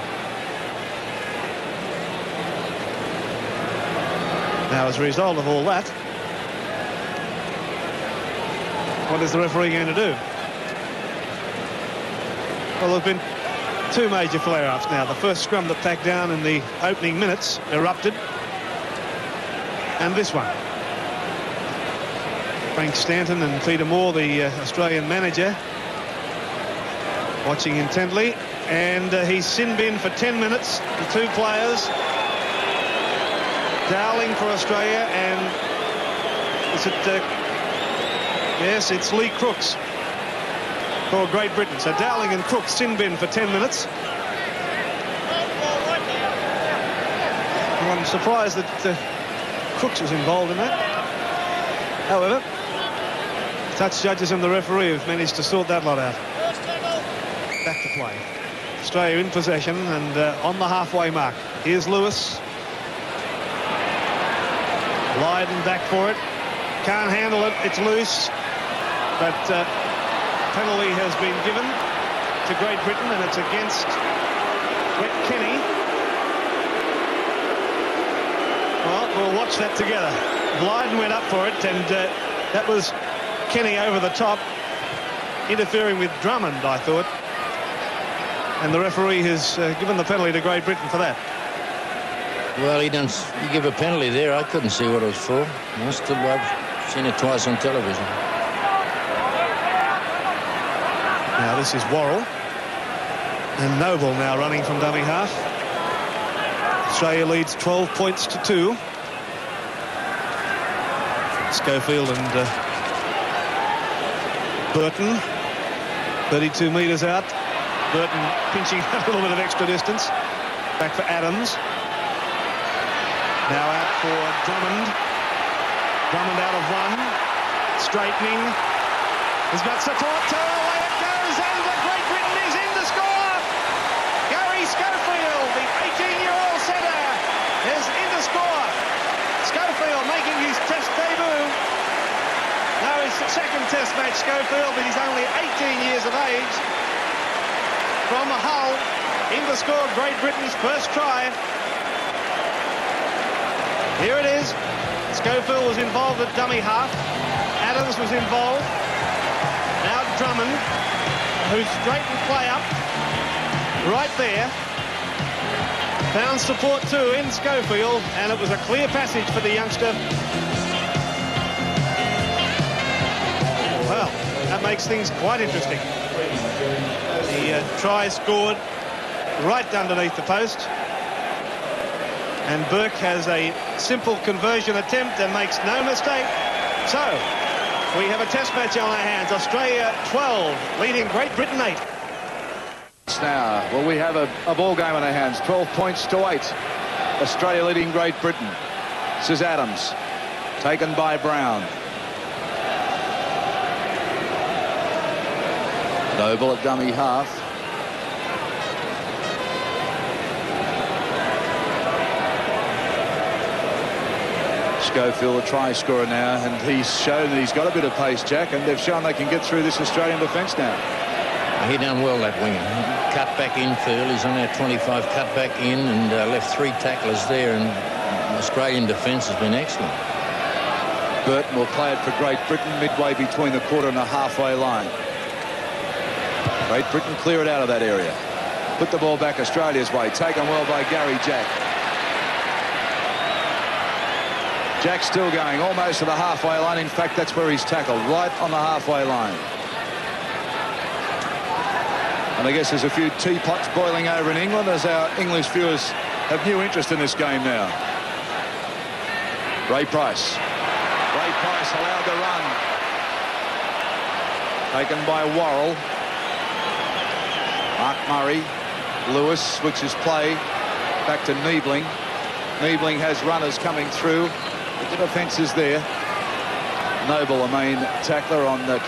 Now, as a result of all that, what is the referee going to do? Well, there have been two major flare-ups now. The first scrum that tacked down in the opening minutes erupted, and this one. Frank Stanton and Peter Moore, the uh, Australian manager, watching intently. And uh, he's sin bin for 10 minutes, the two players. Dowling for Australia and is it, uh, yes, it's Lee Crooks for Great Britain. So Dowling and Crooks sin bin for 10 minutes. I'm surprised that uh, Crooks was involved in that. However, touch judges and the referee have managed to sort that lot out. Back to play. Australia in possession and uh, on the halfway mark. Here's Lewis. Lydon back for it. Can't handle it. It's loose. But uh, penalty has been given to Great Britain and it's against Brett Kenny. Well, we'll watch that together. Lydon went up for it and uh, that was Kenny over the top, interfering with Drummond, I thought. And the referee has uh, given the penalty to Great Britain for that. Well, he done. You give a penalty there. I couldn't see what it was for. I still, I've seen it twice on television. Now this is Worrall. And Noble now running from dummy half. Australia leads 12 points to 2. Schofield and uh, Burton, 32 metres out. Burton pinching a little bit of extra distance. Back for Adams. Now out for Drummond. Drummond out of one. Straightening. He's got support. Away it goes. And the Great Britain is in to score. Garry Schofield, the 18-year-old centre, is in to score. Schofield making his test debut Now his second test match, Schofield, but he's only 18 years of age. From Hull, in to score Great Britain's first try. Here it is. Schofield was involved at dummy half. Adams was involved. Now Drummond, who straightened play up right there. Found support too in Schofield, and it was a clear passage for the youngster Well, that makes things quite interesting. The uh, try scored right underneath the post. And Burke has a simple conversion attempt and makes no mistake. So, we have a test match on our hands. Australia 12, leading Great Britain 8. Now, well, we have a, a ball game on our hands. 12 points to 8. Australia leading Great Britain. This is Adams, taken by Brown. Noble at dummy half. Schofield, the try scorer now, and he's shown that he's got a bit of pace, Jack, and they've shown they can get through this Australian defence now. He done well, that winger. Cut back in Phil. He's on our 25, cut back in and uh, left three tacklers there, and Australian defence has been excellent. Burton will play it for Great Britain midway between the quarter and the halfway line. Great Britain clear it out of that area. Put the ball back Australia's way. Taken well by Garry Jack. Jack still going almost to the halfway line. In fact, that's where he's tackled, right on the halfway line. And I guess there's a few teapots boiling over in England as our English viewers have new interest in this game now. Ray Price. Ray Price allowed to run. Taken by Worrall. Mark Murray. Lewis switches play back to Niebling. Niebling has runners coming through. The defence is there. Noble, a main tackler on uh,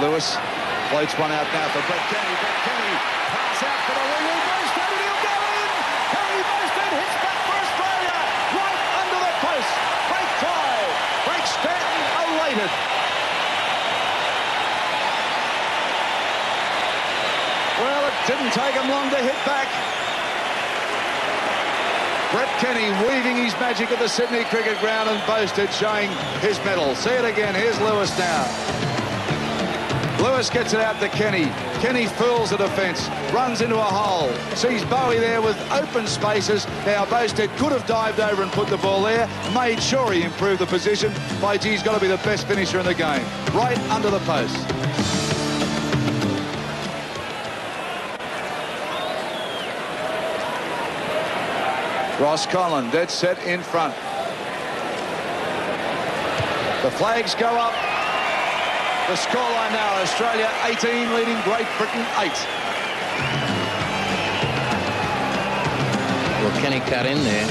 Lewis Plate spun out now for Brett Kenny. Brett Kenny pass out for the lead. Base hit. He'll go in. Kenny base. Hits back for Australia. Right under the post. Great try. Break Stanton elated. Well, it didn't take him long to hit back. Brett Kenny weaving his magic at the Sydney Cricket Ground and Boustead, showing his medal. See it again. Here's Lewis now. Lewis gets it out to Kenny. Kenny fools the defence, runs into a hole, sees Bowie there with open spaces. Now Boustead could have dived over and put the ball there, made sure he improved the position. By gee, he's got to be the best finisher in the game. Right under the post. Ross Conlon, dead set in front. The flags go up. The scoreline now, Australia 18 leading Great Britain 8. Well, Kenny cut in there,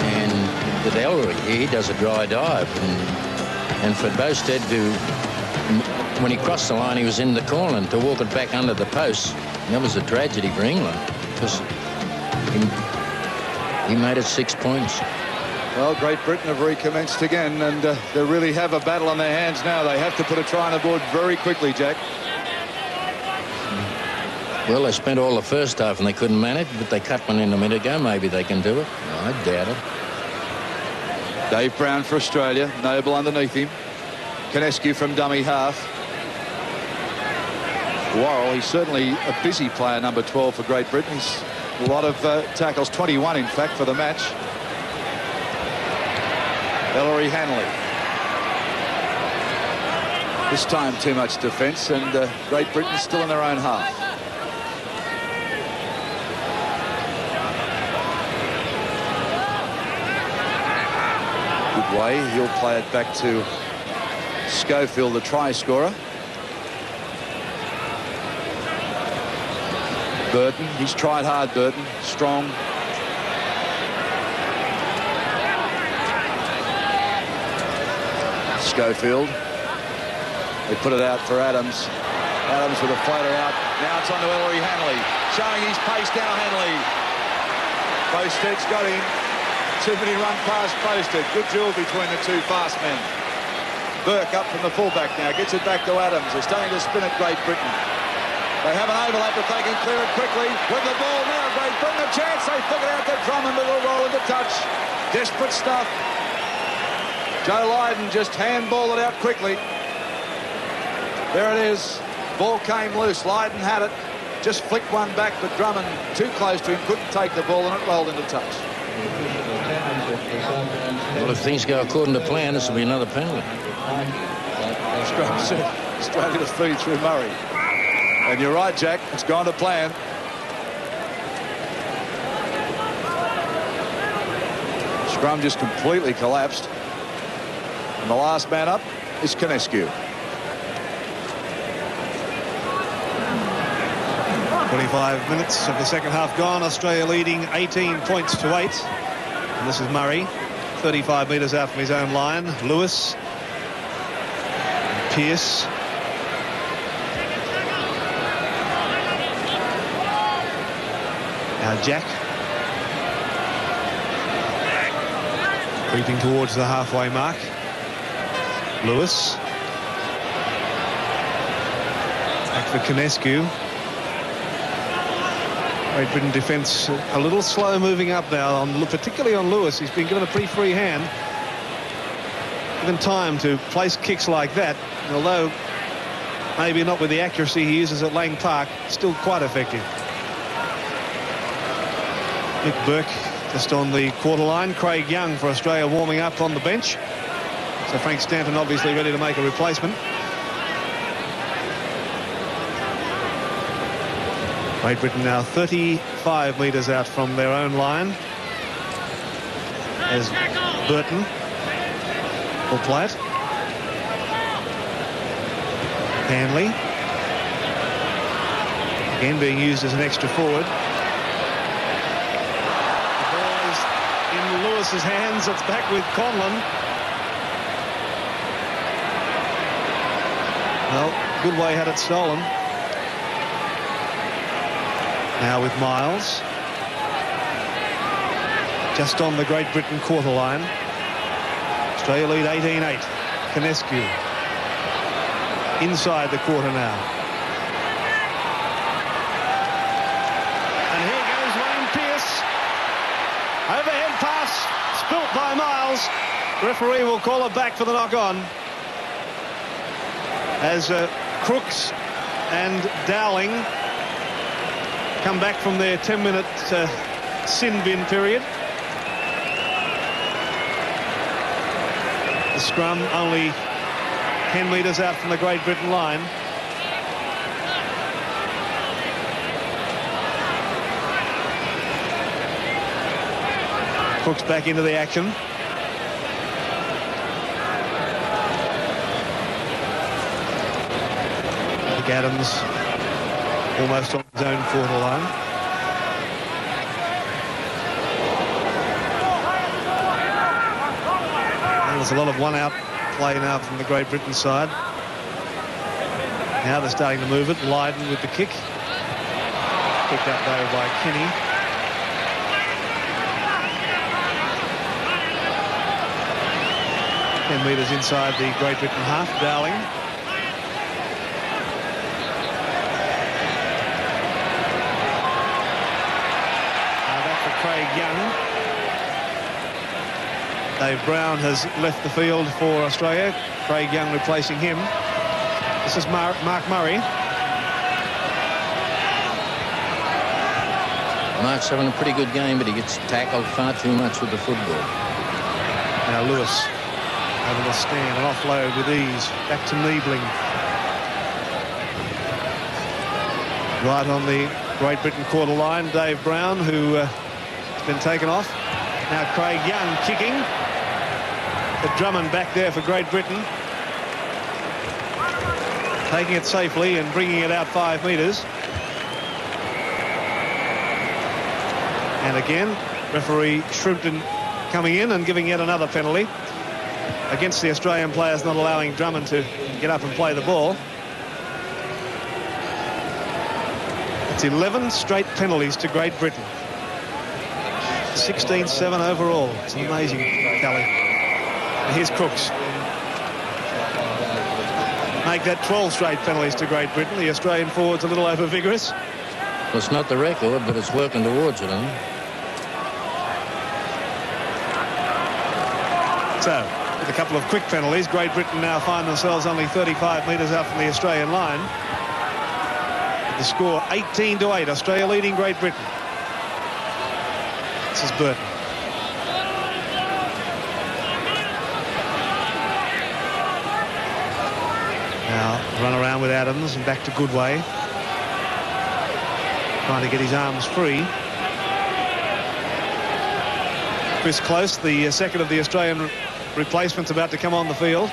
and the Ellery, he does a dry dive. And, and for Boustead to, when he crossed the line, he was in the corner, and to walk it back under the post, that was a tragedy for England, because he, he made it six points. Well, Great Britain have recommenced again, and uh, they really have a battle on their hands now. They have to put a try on the board very quickly, Jack. Well, they spent all the first half and they couldn't manage, but they cut one in a minute ago. Maybe they can do it. I doubt it. Dave Brown for Australia. Noble underneath him. Conescu from dummy half. Worrall, he's certainly a busy player, number 12 for Great Britain. He's a lot of uh, tackles, 21 in fact, for the match. Ellery Hanley. This time too much defence and uh, Great Britain still in their own half. Goodway. He'll play it back to Schofield, the try scorer. Burton, he's tried hard, Burton. Strong, Schofield. They put it out for Adams. Adams with a floater out. Now it's on to Ellery Hanley. Showing his pace now, Hanley. Boustead's got him. Too many run past Boustead. Good duel between the two fast men. Burke up from the fullback now. Gets it back to Adams. They're starting to spin at Great Britain. They have an overlap if they can clear it quickly. With the ball now, Great Britain a chance. They figure out that Drummond will roll into touch. Desperate stuff. Joe Lydon just handball it out quickly. There it is. Ball came loose. Lydon had it. Just flicked one back, but Drummond too close to him, couldn't take the ball, and it rolled into touch. Well, if things go according to plan, this will be another penalty. Australia to feed through Murray. And you're right, Jack. It's gone to plan. Scrum just completely collapsed. And the last man up is Conescu. 25 minutes of the second half gone. Australia leading 18 points to 8. And this is Murray, 35 metres out from his own line. Lewis. Pearce. Now Jack. Creeping towards the halfway mark. Lewis. Back for Conescu. Great Britain defence a little slow moving up now, on, particularly on Lewis. He's been given a pretty free hand. Given time to place kicks like that, although maybe not with the accuracy he uses at Lang Park, still quite effective. Mick Burke just on the quarter line. Craig Young for Australia warming up on the bench. So Frank Stanton obviously ready to make a replacement. Great Britain now 35 metres out from their own line. As Burton will play it. Hanley. Again being used as an extra forward. The ball is in Lewis's hands. It's back with Conlon. Goodway had it stolen. Now with Miles. Just on the Great Britain quarter line. Australia lead 18-8. Conescu. Inside the quarter now. And here goes Wayne Pearce. Overhead pass. Spilt by Miles. Referee will call it back for the knock-on as uh, Crooks and Dowling come back from their 10-minute uh, sin bin period. The scrum only 10 metres out from the Great Britain line. Crooks back into the action. Adams almost on his own quarter line. And there's a lot of one-out play now from the Great Britain side. Now they're starting to move it. Lydon with the kick. Picked up though by Kenny. Ten metres inside the Great Britain half. Dowling Craig Young. Dave Brown has left the field for Australia. Craig Young replacing him. This is Mark, Mark Murray. Mark's having a pretty good game, but he gets tackled far too much with the football. Now Lewis able to stand and offload with ease. Back to Niebling. Right on the Great Britain quarter line, Dave Brown, who uh, been taken off. Now Craig Young kicking. The Drummond back there for Great Britain. Taking it safely and bringing it out five metres. And again, referee Shrimpton coming in and giving yet another penalty against the Australian players not allowing Drummond to get up and play the ball. It's 11 straight penalties to Great Britain. 16-7 overall. It's an amazing tally. And here's Crooks. Make that 12 straight penalties to Great Britain. The Australian forwards a little over vigorous. Well, it's not the record, but it's working towards it, huh? So, with a couple of quick penalties, Great Britain now find themselves only 35 metres out from the Australian line. The score 18 to 8. Australia leading Great Britain. This is Burton. Now run around with Adams and back to Goodway. Trying to get his arms free. Chris Close, the uh, second of the Australian replacements about to come on the field.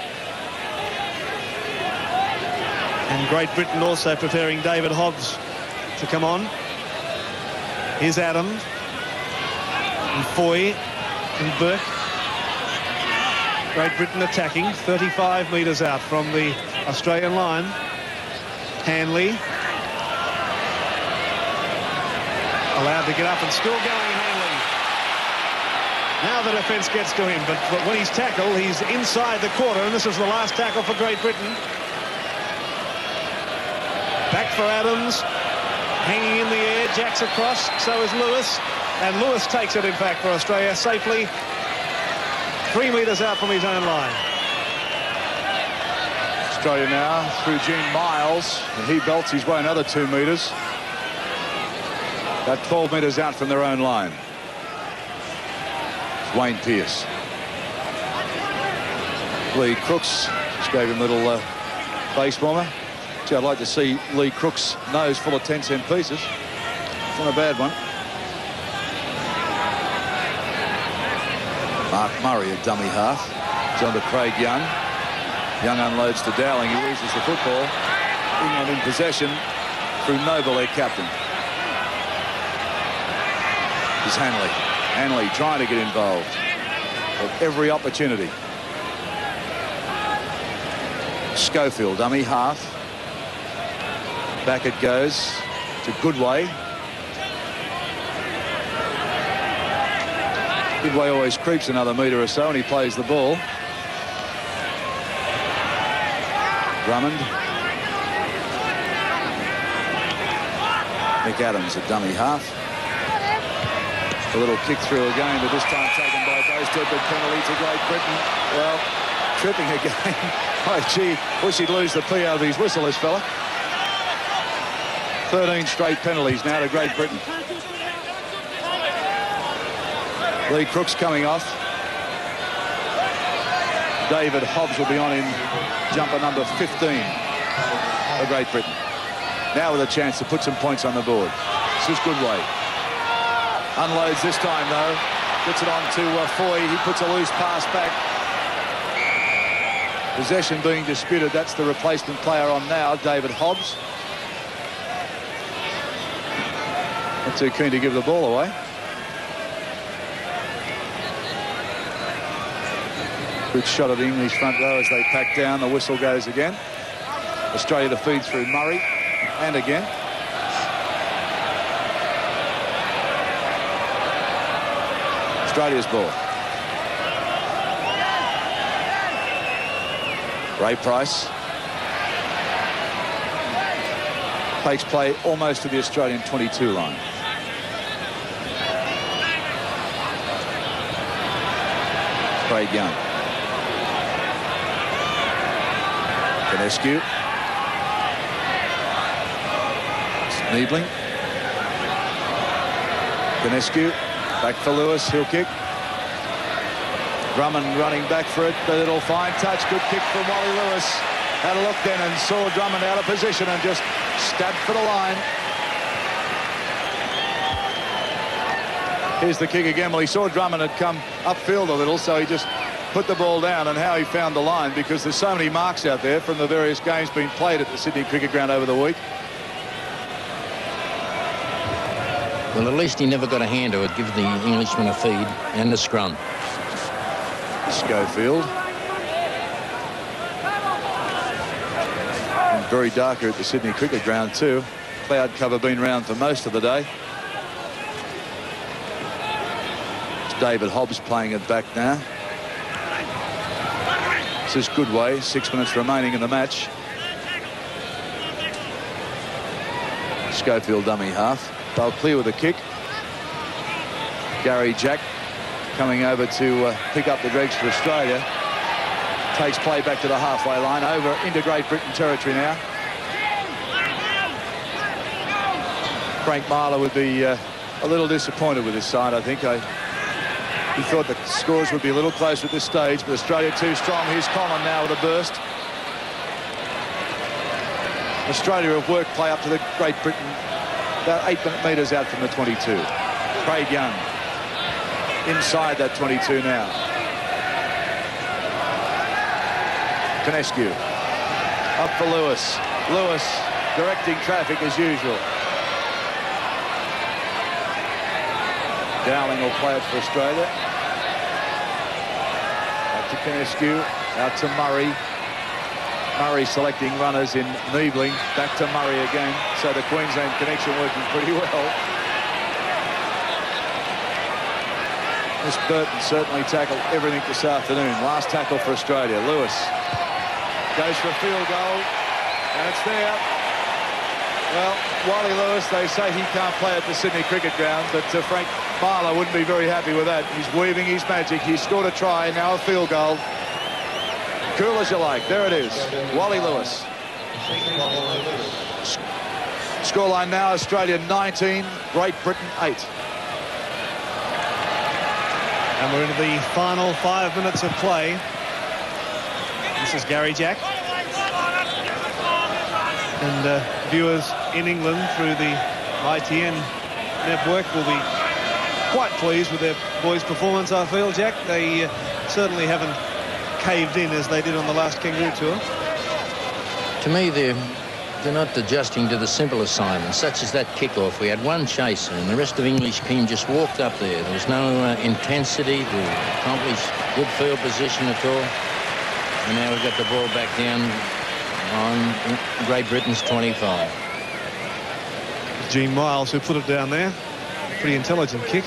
And Great Britain also preparing David Hobbs to come on. Here's Adams and Foy and Burke. Great Britain attacking 35 metres out from the Australian line. Hanley allowed to get up and still going Hanley. Now the defence gets to him, but, but when he's tackled, he's inside the quarter, and this is the last tackle for Great Britain. Back for Adams, hanging in the air, jacks across, so is Lewis. And Lewis takes it, in fact, for Australia safely three metres out from his own line. Australia now through Gene Miles, and he belts his way another two metres. About 12 metres out from their own line. It's Wayne Pearce. Lee Crooks just gave him a little uh, warmer. Gee, I'd like to see Lee Crooks' nose full of 10 cent pieces. It's not a bad one. Mark Murray, a dummy half. It's on to Craig Young. Young unloads to Dowling. He loses the football. England in possession through Noble, their captain. Is Hanley. Hanley trying to get involved at every opportunity. Schofield, dummy half. Back it goes to Goodway. Goodway always creeps another metre or so and he plays the ball. Drummond. Mick Adams, a dummy half. A little kick through again, but this time taken by Boustead, but penalty to Great Britain. Well, tripping again. oh, gee, wish he'd lose the P out of his whistle, this fella. 13 straight penalties now to Great Britain. Lee Crooks coming off. David Hobbs will be on in jumper number 15 for Great Britain. Now with a chance to put some points on the board. This is good Goodway. Unloads this time, though. Gets it on to uh, Foy. He puts a loose pass back. Possession being disputed. That's the replacement player on now, David Hobbs. Not too keen to give the ball away. Good shot of the English front row as they pack down. The whistle goes again. Australia to feed through Murray. And again. Australia's ball. Ray Price. Takes play almost to the Australian 22 line. Craig Young. Conescu. Niebling. Conescu. Back for Lewis. He'll kick. Drummond running back for it, but it'll find touch. Good kick from Wally Lewis. Had a look then and saw Drummond out of position and just stabbed for the line. Here's the kick again. Well, he saw Drummond had come upfield a little, so he just put the ball down and how he found the line because there's so many marks out there from the various games being played at the Sydney Cricket Ground over the week. Well, at least he never got a hand to it, give the Englishman a feed and a scrum. Schofield. And very darker at the Sydney Cricket Ground too. Cloud cover been around for most of the day. It's David Hobbs playing it back now. This is Goodway. Six minutes remaining in the match. Schofield dummy half. They'll clear with a kick. Garry Jack coming over to uh, pick up the dregs for Australia. Takes play back to the halfway line, over into Great Britain territory now. Frank Myler would be uh, a little disappointed with his side, I think. I, he thought the scores would be a little closer at this stage, but Australia too strong. Here's Conlon now with a burst. Australia have worked play up to the Great Britain, about eight metres out from the 22. Craig Young inside that 22 now. Conescu up for Lewis. Lewis directing traffic as usual. Dowling will play it for Australia. Back to Conescu, out to Murray. Murray selecting runners in Niebling. Back to Murray again. So the Queensland connection working pretty well. Miss Burton certainly tackled everything this afternoon. Last tackle for Australia. Lewis goes for a field goal, and it's there. Well, Wally Lewis, they say he can't play at the Sydney Cricket Ground, but uh, Frank Myler wouldn't be very happy with that. He's weaving his magic. He scored a try, now a field goal. Cool as you like. There it is. Wally Lewis. Scoreline now, Australia 19, Great Britain 8. And we're into the final five minutes of play. This is Garry Jack. And uh, viewers in England through the ITN network will be quite pleased with their boys' performance, I feel, Jack. They uh, certainly haven't caved in as they did on the last Kangaroo Tour. To me, they're, they're not adjusting to the simple assignments, such as that kickoff. We had one chaser, and the rest of the English team just walked up there. There was no uh, intensity to accomplish good field position at all. And now we've got the ball back down on Great Britain's 25. Gene Miles, who put it down there pretty intelligent kick.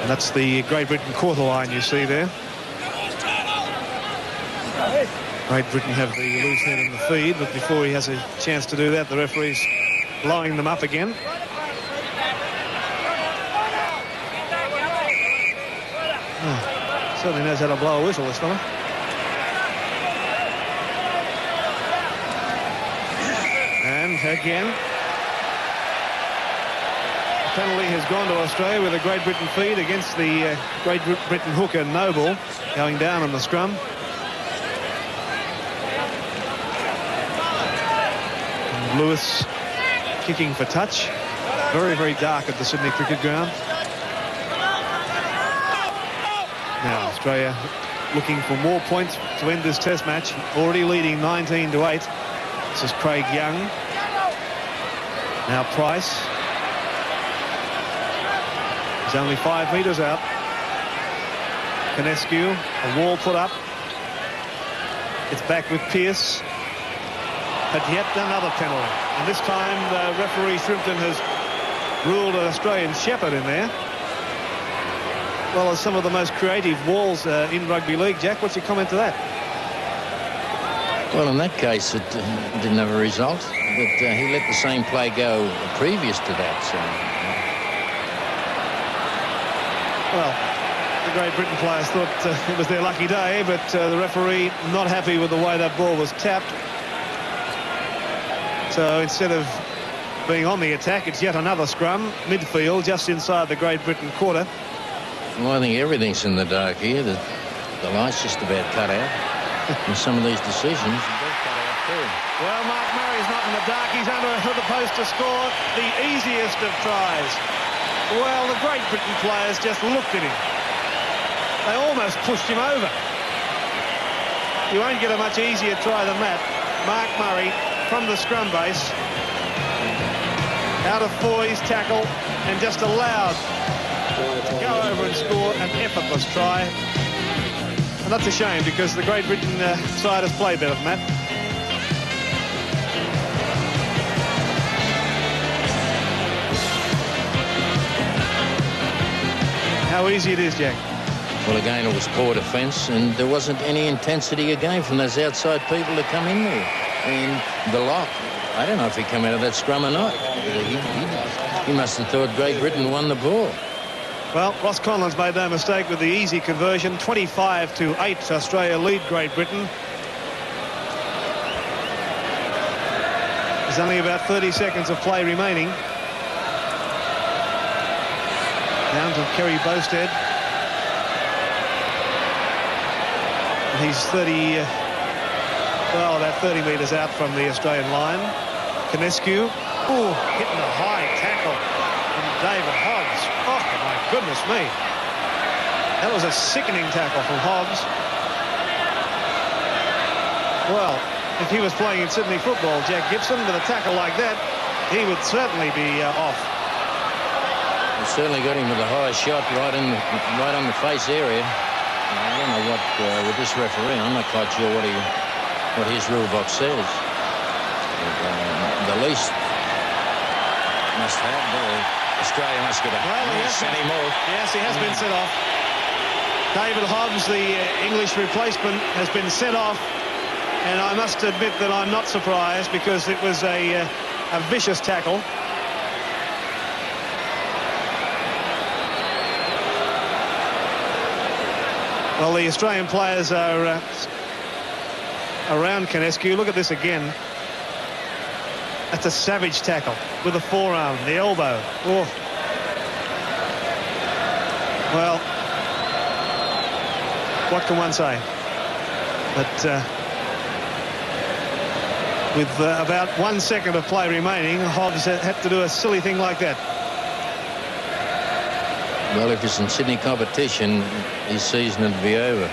And that's the Great Britain quarter line you see there. Great Britain have the loose head in the feed, but before he has a chance to do that, the referee's blowing them up again. Oh, certainly knows how to blow a whistle, this fella. And again, penalty has gone to Australia with a Great Britain feed against the uh, Great Britain hooker Noble going down on the scrum. And Lewis kicking for touch. Very, very dark at the Sydney Cricket Ground. Now Australia looking for more points to end this test match. Already leading 19 to 8. This is Craig Young. Now Price. Only five metres out. Conescu, a wall put up. It's back with Pearce. But yet another penalty. And this time the referee Shrimpton has ruled an Australian shepherd in there. Well, as some of the most creative walls uh, in rugby league. Jack, what's your comment to that? Well, in that case, it uh, didn't have a result, but uh, he let the same play go previous to that. So. Well, the Great Britain players thought uh, it was their lucky day, but uh, the referee not happy with the way that ball was tapped. So instead of being on the attack, it's yet another scrum, midfield, just inside the Great Britain quarter. Well, I think everything's in the dark here. The, the light's just about cut out. and some of these decisions Well, Mark Murray's not in the dark. He's under the post to score the easiest of tries. Well, the Great Britain players just looked at him. They almost pushed him over. You won't get a much easier try than that. Mark Murray from the scrum base. Out of Foy's tackle and just allowed to go over and score an effortless try. And that's a shame because the Great Britain uh, side has played better than that. How easy it is, Jack. Well, again, it was poor defence, and there wasn't any intensity again from those outside people to come in there. And the lock, I don't know if he came out of that scrum or not. He, he, he must have thought Great Britain won the ball. Well, Ross Conlon's made no mistake with the easy conversion. 25 to 8, Australia lead Great Britain. There's only about 30 seconds of play remaining. To Kerry Boustead. He's 30, uh, well, about 30 metres out from the Australian line. Conescu, oh, hitting a high tackle from David Hobbs. Oh, my goodness me. That was a sickening tackle from Hobbs. Well, if he was playing in Sydney football, Jack Gibson, with a tackle like that, he would certainly be uh, off. He certainly got him with a high shot right in the, right on the face area. I don't know what uh, with this referee. I'm not quite sure what he what his rule book says. But, uh, the least must have. Uh, Australia must get a well, yes, anymore. Yes, he has been set off. David Hobbs, the uh, English replacement, has been set off. And I must admit that I'm not surprised because it was a, uh, a vicious tackle. Well, the Australian players are uh, around Conescu. Look at this again. That's a savage tackle with the forearm, the elbow. Oh. Well, what can one say? But uh, with uh, about one second of play remaining, Hobbs had to do a silly thing like that. Well, if it's in Sydney competition, his season would be over.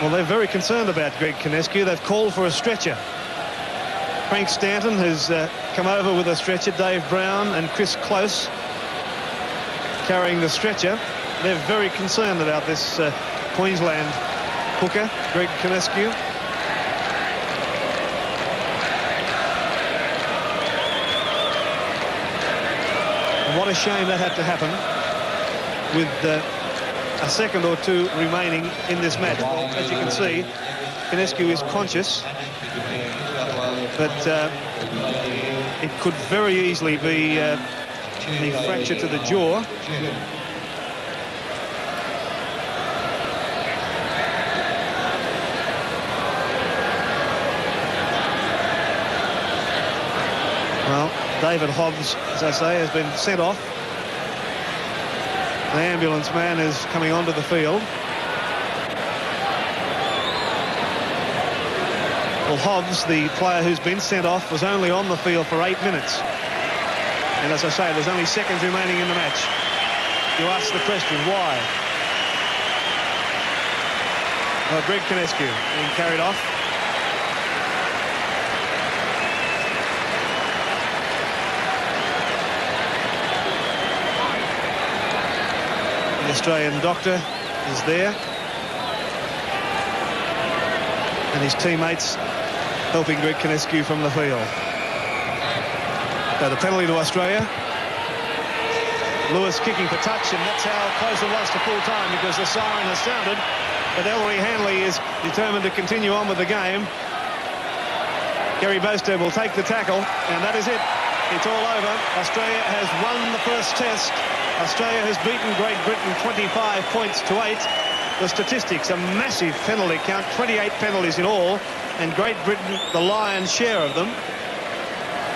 Well, they're very concerned about Greg Conescu. They've called for a stretcher. Frank Stanton has uh, come over with a stretcher. Dave Brown and Chris Close carrying the stretcher. They're very concerned about this uh, Queensland hooker, Greg Conescu. And what a shame that had to happen with uh, a second or two remaining in this match. Well, as you can see, Conescu is conscious, but uh, it could very easily be uh, a fracture to the jaw. Well, David Hobbs, as I say, has been sent off the ambulance man is coming onto the field. Well, Hobbs, the player who's been sent off, was only on the field for eight minutes. And as I say, there's only seconds remaining in the match. You ask the question, why? Well, Greg Conescu being carried off. Australian doctor is there. And his teammates helping Greg Conescu from the field. So the penalty to Australia. Lewis kicking for touch, and that's how close it was to full time because the siren has sounded. But Ellery Hanley is determined to continue on with the game. Kerry Boustead will take the tackle, and that is it. It's all over. Australia has won the first test. Australia has beaten Great Britain 25 points to 8. The statistics, a massive penalty count, 28 penalties in all, and Great Britain the lion's share of them.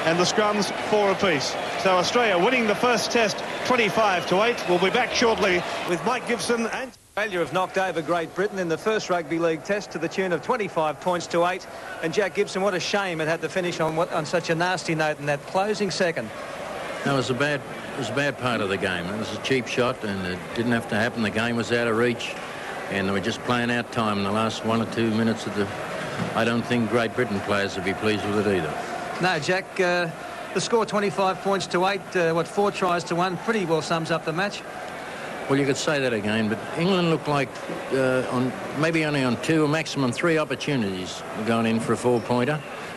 And the scrums four apiece. So Australia winning the first test 25 to 8. We'll be back shortly with Mike Gibson and Australia have knocked over Great Britain in the first rugby league test to the tune of 25 points to 8 and Jack Gibson what a shame it had to finish on what on such a nasty note in that closing second that was a bad it was a bad part of the game. It was a cheap shot and it didn't have to happen. The game was out of reach and they were just playing out time. In the last one or two minutes of the I don't think Great Britain players would be pleased with it either. No Jack uh, the score 25 points to 8 uh, what four tries to one pretty well sums up the match. Well, you could say that again, but England looked like uh, on maybe only on two or maximum three opportunities going in for a four-pointer,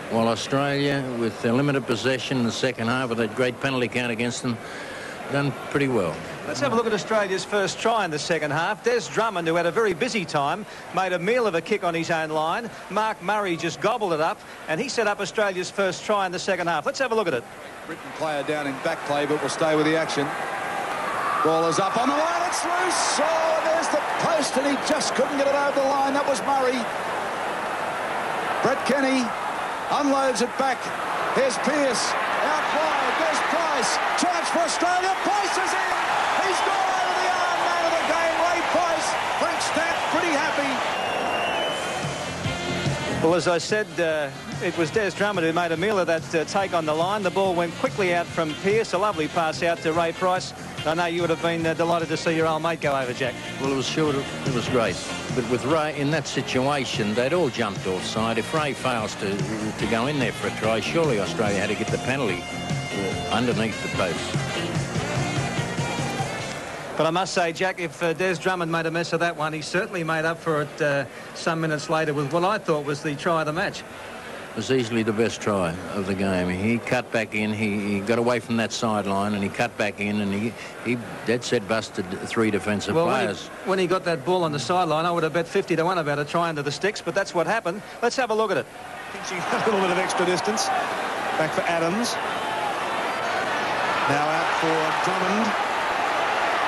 while Australia, with their limited possession in the second half, with that great penalty count against them, done pretty well. Let's have a look at Australia's first try in the second half. Des Drummond, who had a very busy time, made a meal of a kick on his own line. Mark Murray just gobbled it up, and he set up Australia's first try in the second half. Let's have a look at it. Britain player down in back play, but we'll stay with the action. Ball is up on the line, it's loose. Oh, there's the post, and he just couldn't get it over the line. That was Murray. Brett Kenny unloads it back. Here's Pearce. Out Price. Charge for Australia. Price is in. He's gone over the arm, man of the game. Ray Price. Frank Stanton pretty happy. Well, as I said, uh, it was Des Drummond who made a meal of that uh, take on the line. The ball went quickly out from Pearce. A lovely pass out to Ray Price. I know you would have been uh, delighted to see your old mate go over, Jack. Well, it was sure it was great. But with Ray in that situation, they'd all jumped offside. If Ray fails to to go in there for a try, surely Australia had to get the penalty uh, underneath the post. But I must say, Jack, if uh, Des Drummond made a mess of that one, he certainly made up for it uh, some minutes later with what I thought was the try of the match It was easily the best try of the game. He cut back in, he, he got away from that sideline and he cut back in and he, he dead set busted three defensive well, players. When he, when he got that ball on the sideline, I would have bet 50 to 1 about a try into the sticks, but that's what happened. Let's have a look at it. Pinching a little bit of extra distance. Back for Adams. Now out for Drummond.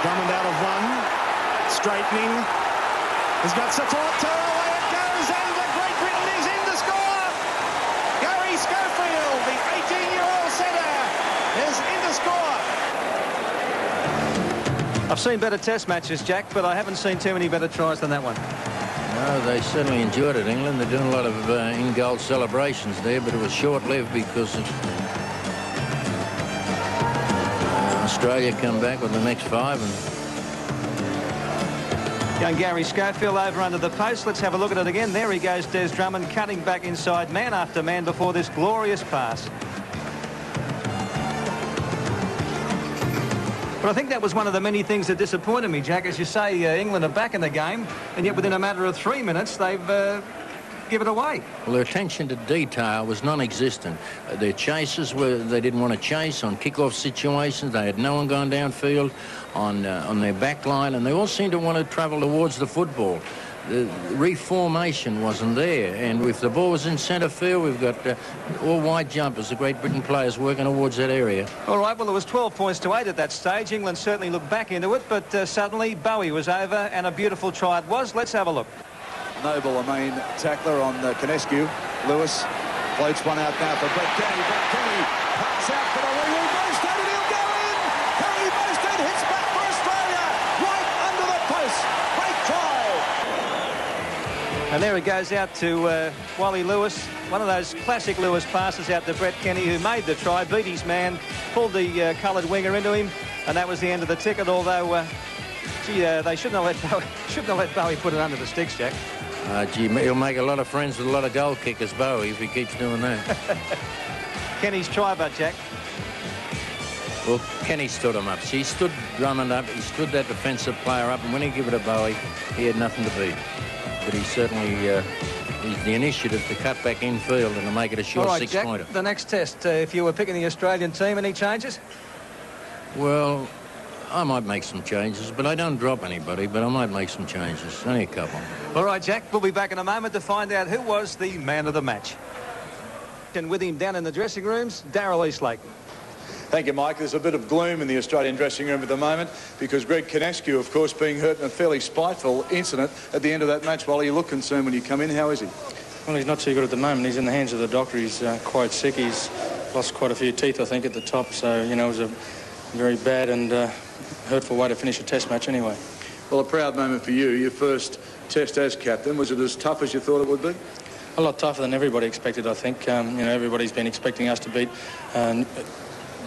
Drummond out of one. Straightening. He's got support. Away it goes. And the Great Britain is in to score. Gary Schofield, the 18-year-old centre, is in to score. I've seen better test matches, Jack, but I haven't seen too many better tries than that one. No, they certainly enjoyed it, England. They're doing a lot of uh, in-goal celebrations there, but it was short-lived because of, Australia come back with the next five and Young Gary Schofield over under the post. Let's have a look at it again. There he goes, Des Drummond, cutting back inside man after man before this glorious pass. But I think that was one of the many things that disappointed me, Jack. As you say, uh, England are back in the game, and yet within a matter of three minutes, they've uh, given it away. Well, their attention to detail was non-existent. Uh, their chases were, they didn't want to chase on kick-off situations. They had no one going downfield on, uh, on their back line, and they all seemed to want to travel towards the football the reformation wasn't there. And if the ball was in centre field, we've got uh, all wide jumpers, the Great Britain players working towards that area. All right, well, it was 12 points to 8 at that stage. England certainly looked back into it, but uh, suddenly Bowie was over, and a beautiful try it was. Let's have a look. Noble, a main tackler on uh, Conescu. Lewis floats one out now for Brett Kenny. Brett Kenny out for the lead. Boustead and he'll go in. Kenny Boustead hits back for Australia. Right under the post. Great try. And there he goes out to uh, Wally Lewis. One of those classic Lewis passes out to Brett Kenny, who made the try, beat his man, pulled the uh, coloured winger into him, and that was the end of the ticket, although... Uh, gee, uh, they shouldn't have, let Bowie, shouldn't have let Bowie put it under the sticks, Jack. Uh, gee, he'll make a lot of friends with a lot of goal kickers, Bowie, if he keeps doing that. Kenny's try, but Jack. Well, Kenny stood him up. He stood Drummond up. He stood that defensive player up, and when he gave it to Bowie, he had nothing to beat but he certainly uh, he's the initiative to cut back infield and to make it a short right, six-pointer. The next test, uh, if you were picking the Australian team, any changes? Well, I might make some changes, but I don't drop anybody, but I might make some changes. Only a couple. All right, Jack, we'll be back in a moment to find out who was the man of the match. And with him down in the dressing rooms, Darrell Eastlake. Thank you, Mike. There's a bit of gloom in the Australian dressing room at the moment because Greg Conescu, of course, being hurt in a fairly spiteful incident at the end of that match. While you look concerned when you come in, how is he? Well, he's not too good at the moment. He's in the hands of the doctor. He's uh, quite sick. He's lost quite a few teeth, I think, at the top. So, you know, it was a very bad and uh, hurtful way to finish a test match anyway. Well, a proud moment for you. Your first test as captain. Was it as tough as you thought it would be? A lot tougher than everybody expected, I think. Um, you know, everybody's been expecting us to beat uh,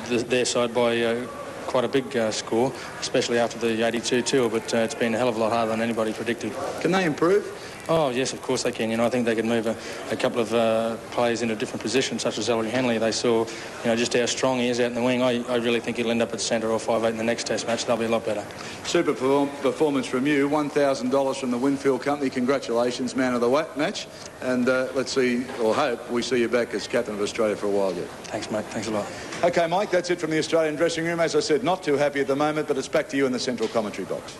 the, their side by uh, quite a big uh, score, especially after the 82 tour, but uh, it's been a hell of a lot harder than anybody predicted. Can they improve? Oh, yes, of course they can. You know, I think they could move a, a couple of uh, players into different positions, such as Ellery Hanley. They saw, you know, just how strong he is out in the wing. I, I really think he'll end up at centre or 5'8 in the next test match. They'll be a lot better. Super performance from you. $1,000 from the Winfield Company. Congratulations, man of the match. And uh, let's see, or hope, we see you back as captain of Australia for a while yet. Thanks, mate. Thanks a lot. OK, Mike, that's it from the Australian dressing room. As I said, not too happy at the moment, but it's back to you in the central commentary box.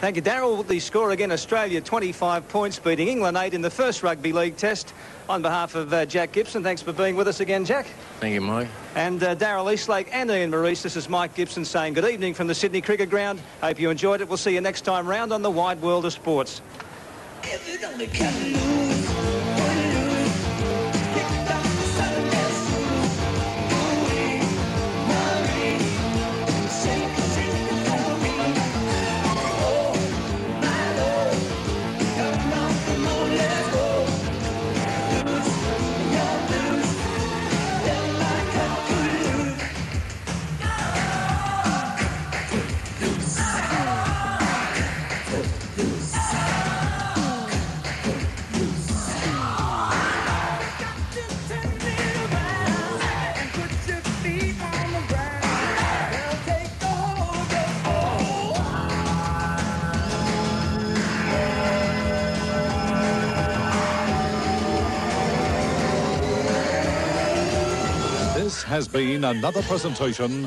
Thank you, Daryl. The score again, Australia 25 points, beating England 8 in the first Rugby League test. On behalf of uh, Jack Gibson, thanks for being with us again, Jack. Thank you, Mike. And uh, Darrell Eastlake and Ian Maurice, this is Mike Gibson saying good evening from the Sydney Cricket Ground. Hope you enjoyed it. We'll see you next time round on the wide world of sports. Has been another presentation